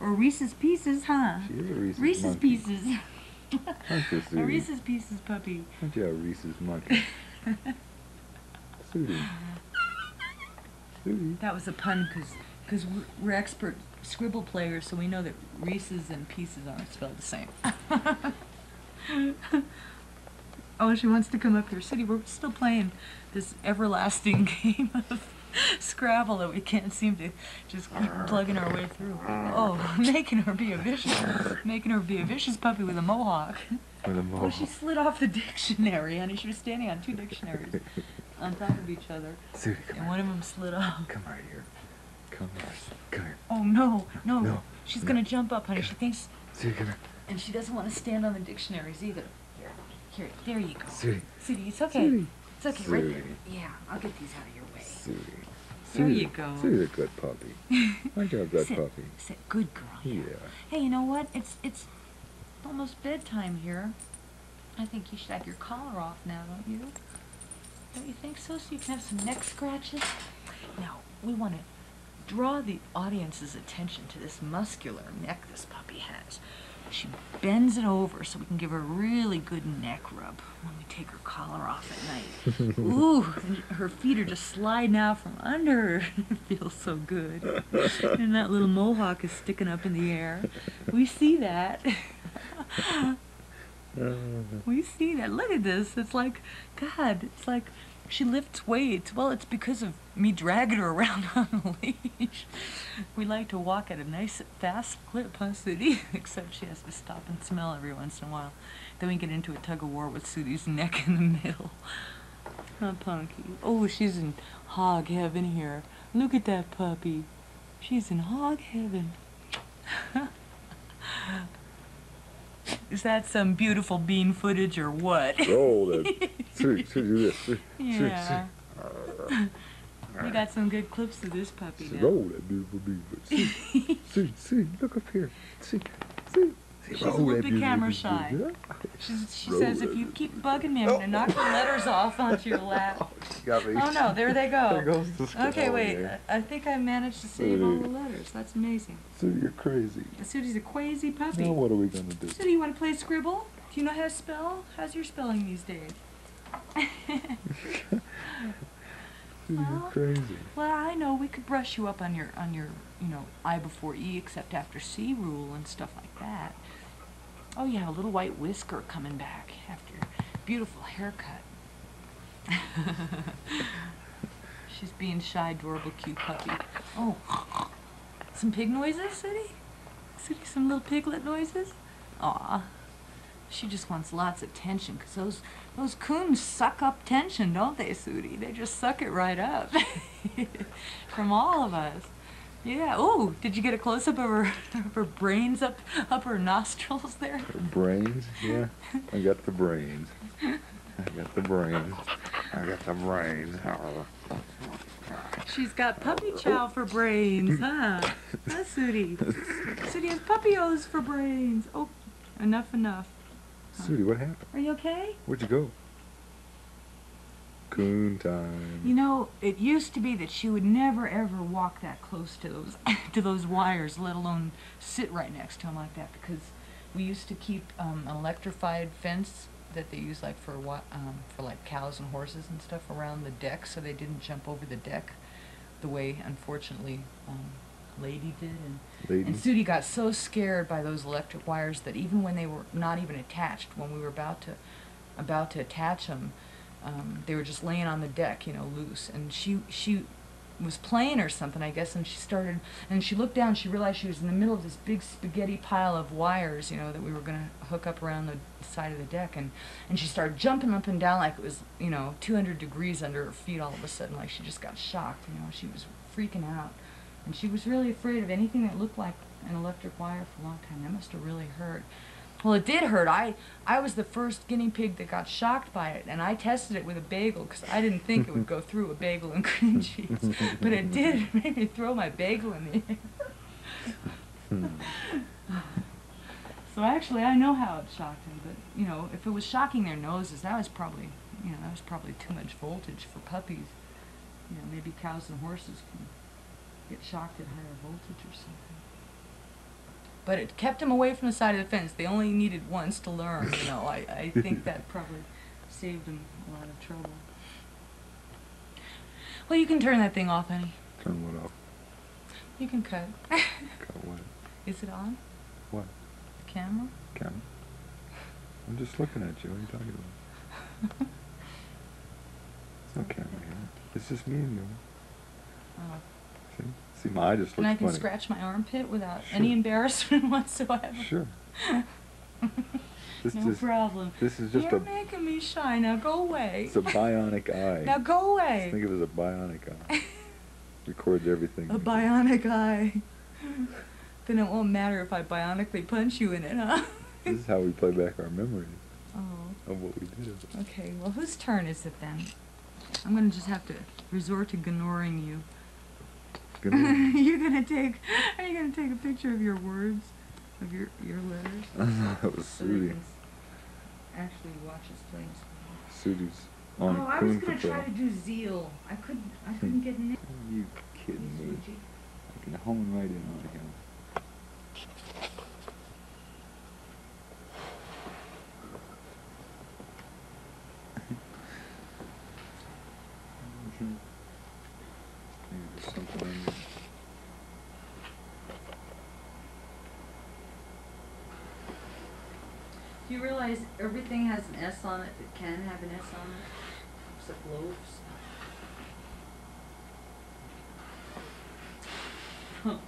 Or Reese's Pieces, huh? She is a Reese's, Reese's monkey. Pieces. You, [LAUGHS] a? Reese's Pieces puppy. Aren't you a Reese's monkey? [LAUGHS] Sudie. Sudie. That was a pun because cause we're, we're expert Scrabble players, so we know that Reese's and Pieces aren't spelled the same. [LAUGHS] oh, she wants to come up here. City, we're still playing this everlasting [LAUGHS] game of Scrabble that we can't seem to just keep plugging our way through. Oh, [LAUGHS] making her be a vicious, making her be a vicious puppy with a mohawk. With a Oh, mohawk. she slid off the dictionary, honey. She was standing on two dictionaries on top of each other, and one of them slid off. Come right here. Come here. Come here. Oh no, no, No, She's no. gonna jump up, honey. She thinks, Sudie, come here. and she doesn't want to stand on the dictionaries either. Here, here, there you go. Sudie. Sudie, it's okay. Sudie. It's okay, right there. Yeah, I'll get these out of your way. Sudie. There you go. Sudie's a good puppy. You a good Sit, puppy? sit, good girl. Yeah. Hey, you know what? It's it's almost bedtime here. I think you should have your collar off now, don't you? Don't you think so? So you can have some neck scratches. Now we want to draw the audience's attention to this muscular neck this puppy has. she bends it over so we can give her a really good neck rub when we take her collar off at night. [LAUGHS] Ooh, her feet are just sliding out from under her. [LAUGHS] it feels so good. And that little mohawk is sticking up in the air. We see that. [LAUGHS] we see that. Look at this. It's like, God, it's like she lifts weights. Well, it's because of me dragging her around [LAUGHS] on a leash. We like to walk at a nice, fast clip, huh, Sudie? [LAUGHS] Except she has to stop and smell every once in a while. Then we get into a tug of war with Sudie's neck in the middle. [LAUGHS] Huh, Punky? Oh, she's in hog heaven here. Look at that puppy. She's in hog heaven. Is that some beautiful bean footage or what? Roll that. [LAUGHS] See, see, do this. See, Yeah. We got some good clips of this puppy roll oh, that beautiful beaver. See, see, see, look up here. See, see. She's a little bit camera shy. She's, she says, if you keep bugging me, I'm going to knock the letters [LAUGHS] off onto your lap. Oh, got me. Oh no, there they There go. goes the. Okay, oh, wait. there. I think I managed to save all the letters. That's amazing. So you're crazy. Sudie's a crazy puppy. Now what are we gonna do? Sudie, you want to play Scrabble? Do you know how to spell? How's your spelling these days? [LAUGHS] You're Well, crazy. Well, I know we could brush you up on your on your you know I before E except after C rule and stuff like that. Oh, you have a little white whisker coming back after beautiful haircut. [LAUGHS] She's being shy, adorable, cute puppy. Oh, some pig noises, City? City, some little piglet noises? Aw. She just wants lots of tension, 'cause those those coons suck up tension, don't they, Sudie? They just suck it right up. [LAUGHS] From all of us. Yeah. Oh, did you get a close up of her, [LAUGHS] of her brains up up her nostrils there? Brains? Yeah. I got the brains. I got the brains. I got the brains. She's got puppy chow for brains, huh? Huh, Sudie? Sudie has puppy-os for brains. Oh, enough, enough. Sudie, what happened? Are you okay? Where'd you go? Coon time. You know, it used to be that she would never ever walk that close to those [LAUGHS] to those wires, let alone sit right next to them like that, because we used to keep um, an electrified fence that they use like for um, for like cows and horses and stuff around the deck, so they didn't jump over the deck, the way unfortunately um, Lady did, and Lady. and Sudie got so scared by those electric wires that even when they were not even attached, when we were about to about to attach them, um, they were just laying on the deck, you know, loose. And she she was playing or something, I guess, and she started and she looked down. She realized she was in the middle of this big spaghetti pile of wires, you know, that we were gonna hook up around the side of the deck, and and she started jumping up and down like it was, you know, 200 degrees under her feet all of a sudden, like she just got shocked. You know, she was freaking out. And she was really afraid of anything that looked like an electric wire for a long time. That must have really hurt. Well, it did hurt. I I was the first guinea pig that got shocked by it, and I tested it with a bagel because I didn't think it would go [LAUGHS] through a bagel and cream [LAUGHS] cheese, but it did. [LAUGHS] It made me throw my bagel in the air. Hmm. so actually, I know how it shocked him, But you know, if it was shocking their noses, that was probably you know that was probably too much voltage for puppies. You know, maybe cows and horses can get shocked at higher voltage or something. But it kept them away from the side of the fence. They only needed once to learn, you know. I, I [LAUGHS] think that probably saved them a lot of trouble. Well, you can turn that thing off, honey. Turn what off? You can cut. cut what? Is it on? What? The camera? Camera? I'm just looking at you. What are you talking about? [LAUGHS] It's no camera here. It's just me and you. Oh. See? See, my eye just looks And I can funny. scratch my armpit without Sure. any embarrassment [LAUGHS] whatsoever. Sure. [LAUGHS] This no just problem. this is just You're a making me shy. Now go away. it's a bionic eye. now go Just away. think of it as a bionic eye. [LAUGHS] Records everything. A you do. bionic eye. then it won't matter if I bionically punch you in it, huh? This is how we play back our memories oh, of what we did. okay. Well, whose turn is it then? I'm gonna just have to resort to ignoring you. Good [LAUGHS] night. You're gonna take. Are you gonna take a picture of your words, of your your letters, [LAUGHS] that was so they Sudie. can s- actually watch us play? Sudie's on oh, I was gonna Patrol. try to do zeal. I couldn't. I couldn't get in it. Are you kidding me? I can hone right in on him. Something in there. Do you realize everything has an S on it that can have an S on it, except loaves? Huh.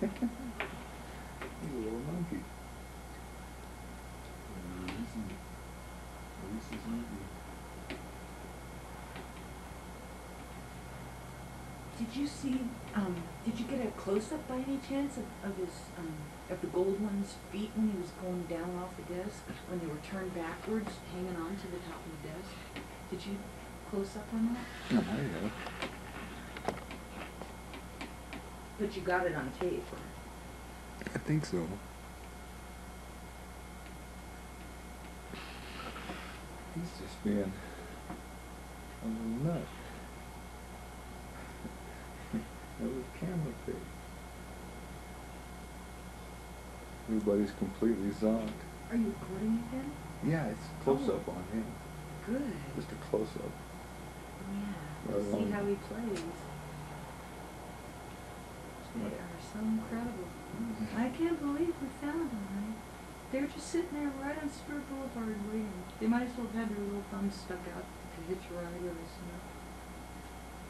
[LAUGHS] He's a little monkey. Reese's, Reese's monkey. Did you see, um, did you get a close-up by any chance of, of his, um, of the gold one's feet when he was going down off the desk? When they were turned backwards, hanging on to the top of the desk? Did you close up on that? No, I have. But you got it on tape, I think so. He's just being a little nut. that was camera face. Everybody's completely zonked. Are you recording again? Yeah, it's oh, close up on him. Good. Just a close up. Yeah, Right see how he plays. They are so incredible. Mm-hmm. I can't believe we found them, right? They were just sitting there right on Spur Boulevard waiting. They might as well have had their little thumbs stuck out to hitch a ride with us,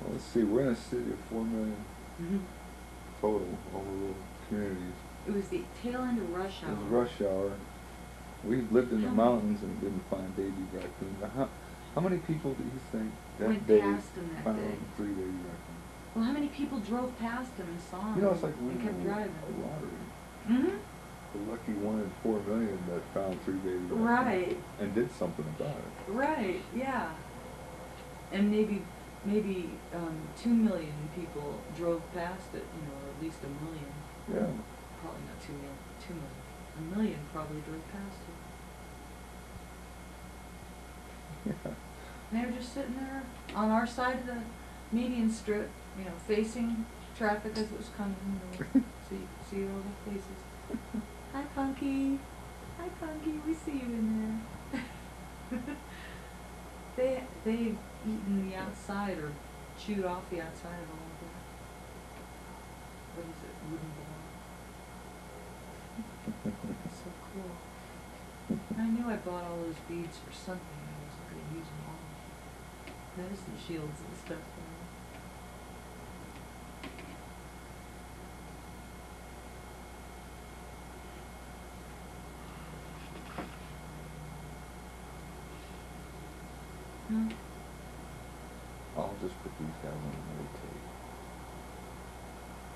Well, let's see, we're in a city of four million you know? total over little communities. It was the tail end of rush hour. It was rush hour. We lived in the mountains and didn't find baby raccoons. How, how many people do you think that Went day past them that found day. three baby raccoons? Well, how many people drove past him and saw him? You know, it's like winning kept driving. a lottery. Mm-hmm. The lucky one in four million that found three baby raccoons. Right. And did something about it. Right, yeah. And maybe, maybe, um, two million people drove past it, you know, or at least a million. Yeah. Probably not two million, two million. A million probably drove past it. Yeah. And [LAUGHS] they were just sitting there on our side of the median strip, you know, facing traffic as it was coming, you know, so you could see all the faces. Hi, Punky. Hi, Punky. We see you in there. [LAUGHS] they they've eaten the outside or chewed off the outside of all of that. What is it? Wooden. So cool. I knew I bought all those beads for something. I wasn't going to use them all. Medicine shields and stuff. Hmm. I'll just put these down on the tape.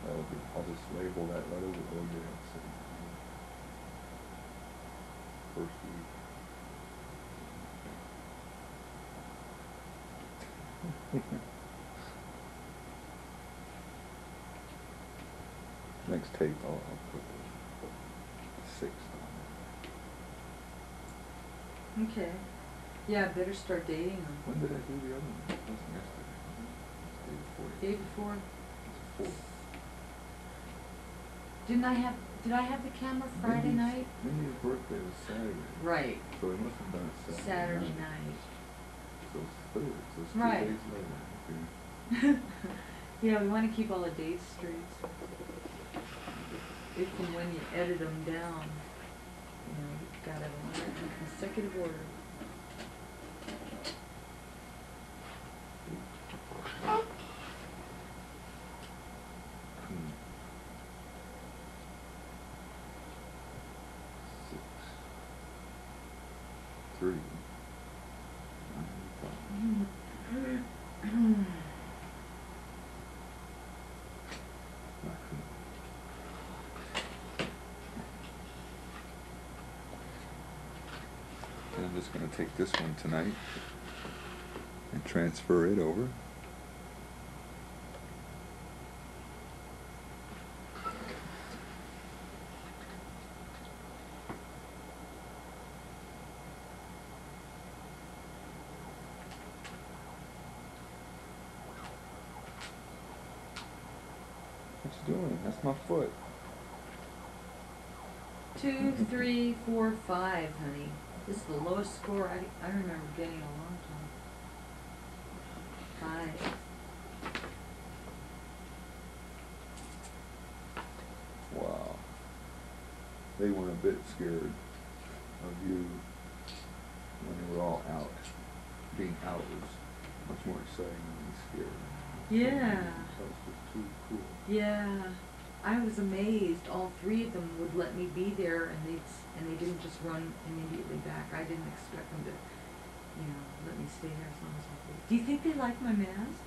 That'll be, I'll just label that letter with OJ and first week. [LAUGHS] Next tape, I'll, I'll put the sixth on Okay. Yeah, better start dating them. When did I do the other one? It wasn't yesterday. It was the day before. Day before. It's the fourth. Didn't I have? Did I have the camera Friday Mindy's- night? Mindy's birthday was Saturday. Right. So he must have done it Saturday. Saturday night. night. So it's third, so it's two Right. days later. Okay. [LAUGHS] yeah, we want to keep all the dates straight. so If and when you edit them down, you know, you've got to have them in consecutive order. Hmm. Six. Three. Nine, five. Raccoon. I'm just gonna take this one tonight and transfer it over. What you doing? That's my foot. two, three, four, five, honey. This is the lowest score I, I remember getting in a long time. Five. Wow. They weren't a bit scared of you when they were all out. Being out was much more exciting than being scared. Yeah. That was just too cool. Yeah, I was amazed. All three of them would let me be there, and they and they didn't just run immediately back. I didn't expect them to, you know, let me stay there as long as I could. Do you think they like my mask?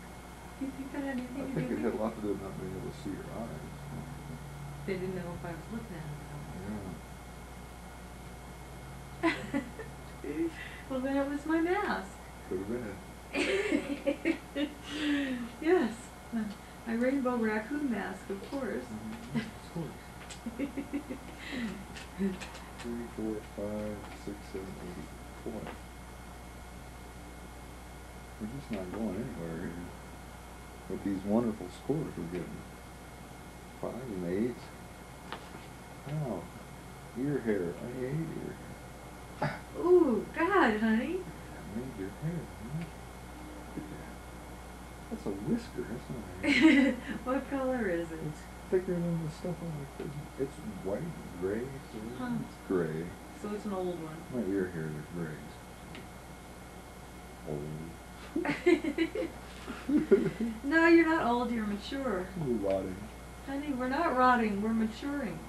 Do you think that had anything I to think do it with had a lot to do with not being able to see your eyes. They didn't know if I was looking at them. Yeah. [LAUGHS] well, then it was my mask. Could have been. [LAUGHS] yes, my, rainbow raccoon mask, of course. Of course. Three, four, five, six, seven, eight, four. We're just not going anywhere here. With these wonderful scores we're getting. Five and eight. Oh, ear hair. I hate ear hair. Ooh, God, honey. That made your hair, huh? Look at that. That's a whisker, that's not a [LAUGHS] what color is it? It's thicker than the stuff on my face. It's white, gray, so Huh. it's gray. So it's an old one. My ear hairs are gray. Old. [LAUGHS] no, you're not old, you're mature. [LAUGHS] Rotting. Honey, we're not rotting, we're maturing.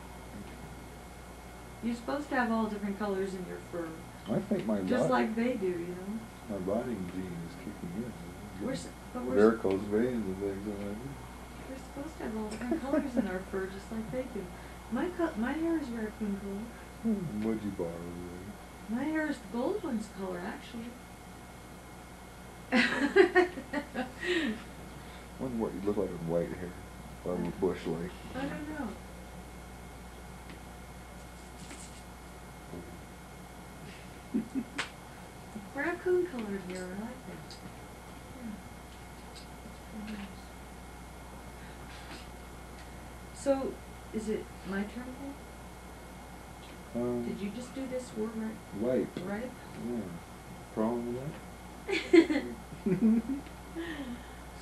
You're supposed to have all different colors in your fur. I think my Just rot- like they do, you know? my rotting gene is kicking in. We're, s- but we're, s- varicose veins and things like that. we're supposed to have all different colors in our fur, just like they do. My my hair is raccoon color. that. Hmm, What'd you borrow there? My hair is the gold one's color, actually. [LAUGHS] Wonder what you look like with white hair. I were bush like. I don't know. [LAUGHS] Raccoon colored hair, I like that. Yeah. That's pretty nice. So, is it my turn now? Um, Did you just do this word right? White. Right? Yeah. Problem with that? [LAUGHS]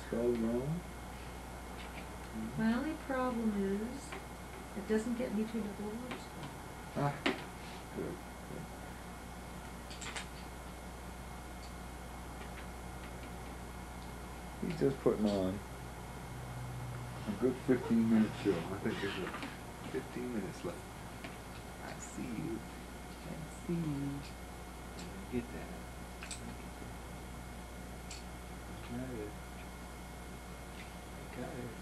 Spelled wrong? My only problem is, it doesn't get me two double words. Ah, good. good. He's just putting on a good fifteen minute show. I think there's a fifteen minutes left. I see you. I see you. Get that. Got it. Got it.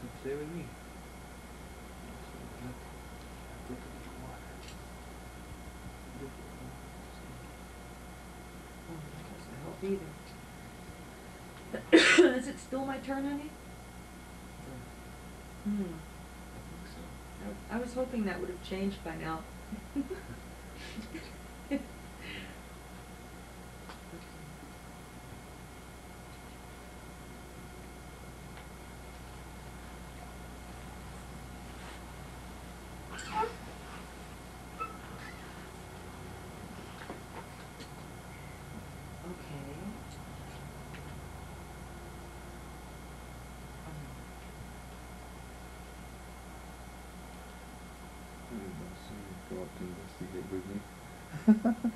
Come stay with me. Look, look at the water. Look at the water. Oh, that doesn't help either. Is it still my turn, honey? Hmm. I was hoping that would have changed by now. [LAUGHS] Okay. I didn't know she would go up to investigate with me. [LAUGHS]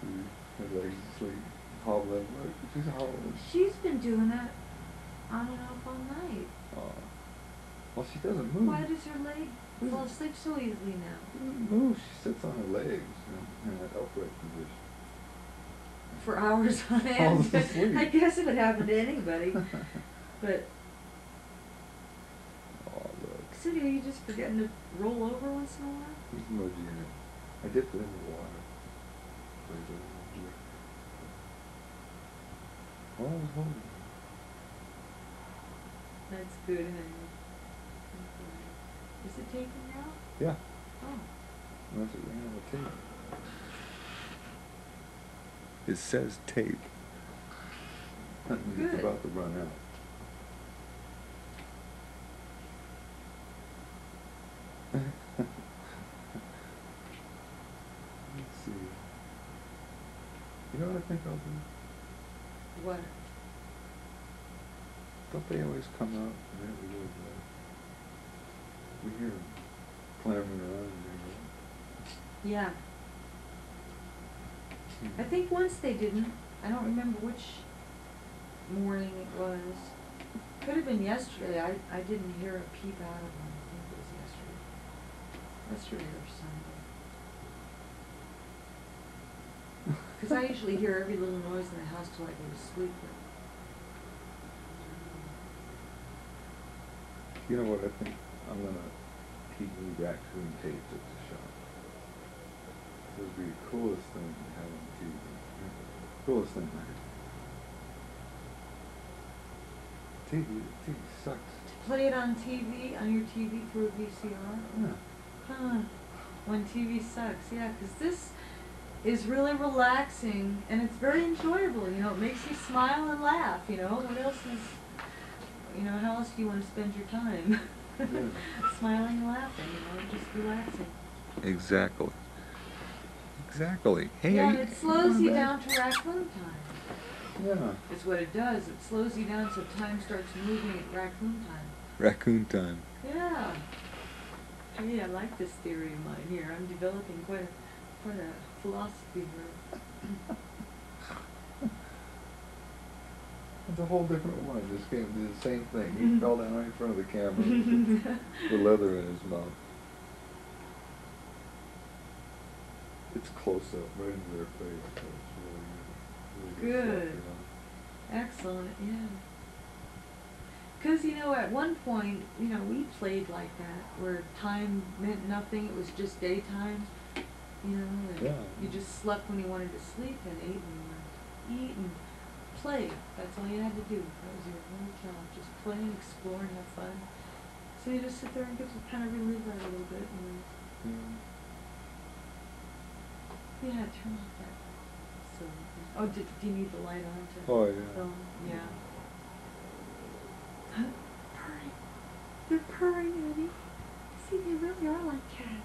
she had legs asleep, hobbling, like, she's hobbling. She's been doing that on and off all night. Oh. Well, she doesn't move. Why does her leg fall asleep so easily now? She doesn't move. She sits on her legs you know, in that upright position. For hours [LAUGHS] on end. I guess it would happen to anybody. [LAUGHS] But, Oh, are you just forgetting to roll over once in a while? There's emoji in it. I dipped it in the water. There's a emoji. Oh, I was it. That's good, honey. Is it taking now? Yeah. Oh. Unless it ran out of tape. It says tape. That means Good. it's about to run out. know what I think I'll do? What? Don't they always come out and then we go, uh, we hear them clamoring around there, Yeah. right? I think once they didn't. I don't remember which morning it was. Could have been yesterday. I, I didn't hear a peep out of them. I think it was yesterday. Yesterday or Sunday. Because I usually hear every little noise in the house till I go to sleep. You know what I think? I'm gonna keep new raccoon tapes at the shop. This would be the coolest thing to have on TV. Coolest thing I could. TV, TV sucks. to play it on TV, on your TV through a VCR. Yeah. Huh. When TV sucks, yeah, 'cause this is really relaxing and it's very enjoyable. You know, it makes you smile and laugh. You know, what else is, you know, how else do you want to spend your time? Yeah. [LAUGHS] Smiling and laughing. You know, just relaxing. Exactly. Exactly. Hey, yeah, are and you- it slows you down to raccoon time. Yeah. It's what it does. It slows you down so time starts moving at raccoon time. Raccoon time. Yeah. Gee, I like this theory of mine here. I'm developing quite a, quite a philosophy here. It's a whole different one. Just came to the same thing. He fell down right in front of the camera with [LAUGHS] the leather in his mouth. It's close up, right into their face. So it's really good. Really Good. stuff, you know. Excellent, yeah. Because, you know, at one point, you know, we played like that, where time meant nothing, it was just daytime, you know, and Yeah. you just slept when you wanted to sleep and ate when you wanted to eat and play. That's all you had to do. That was your whole job, just play and explore and have fun. So you just sit there and get to kind of relive that a little bit, you know. Mm-hmm. Yeah. Yeah, turn off that. So, oh, do, do you need the light on to? Oh, yeah. film? yeah. Huh? Purring. They're purring, Eddie. See, they really are like cats.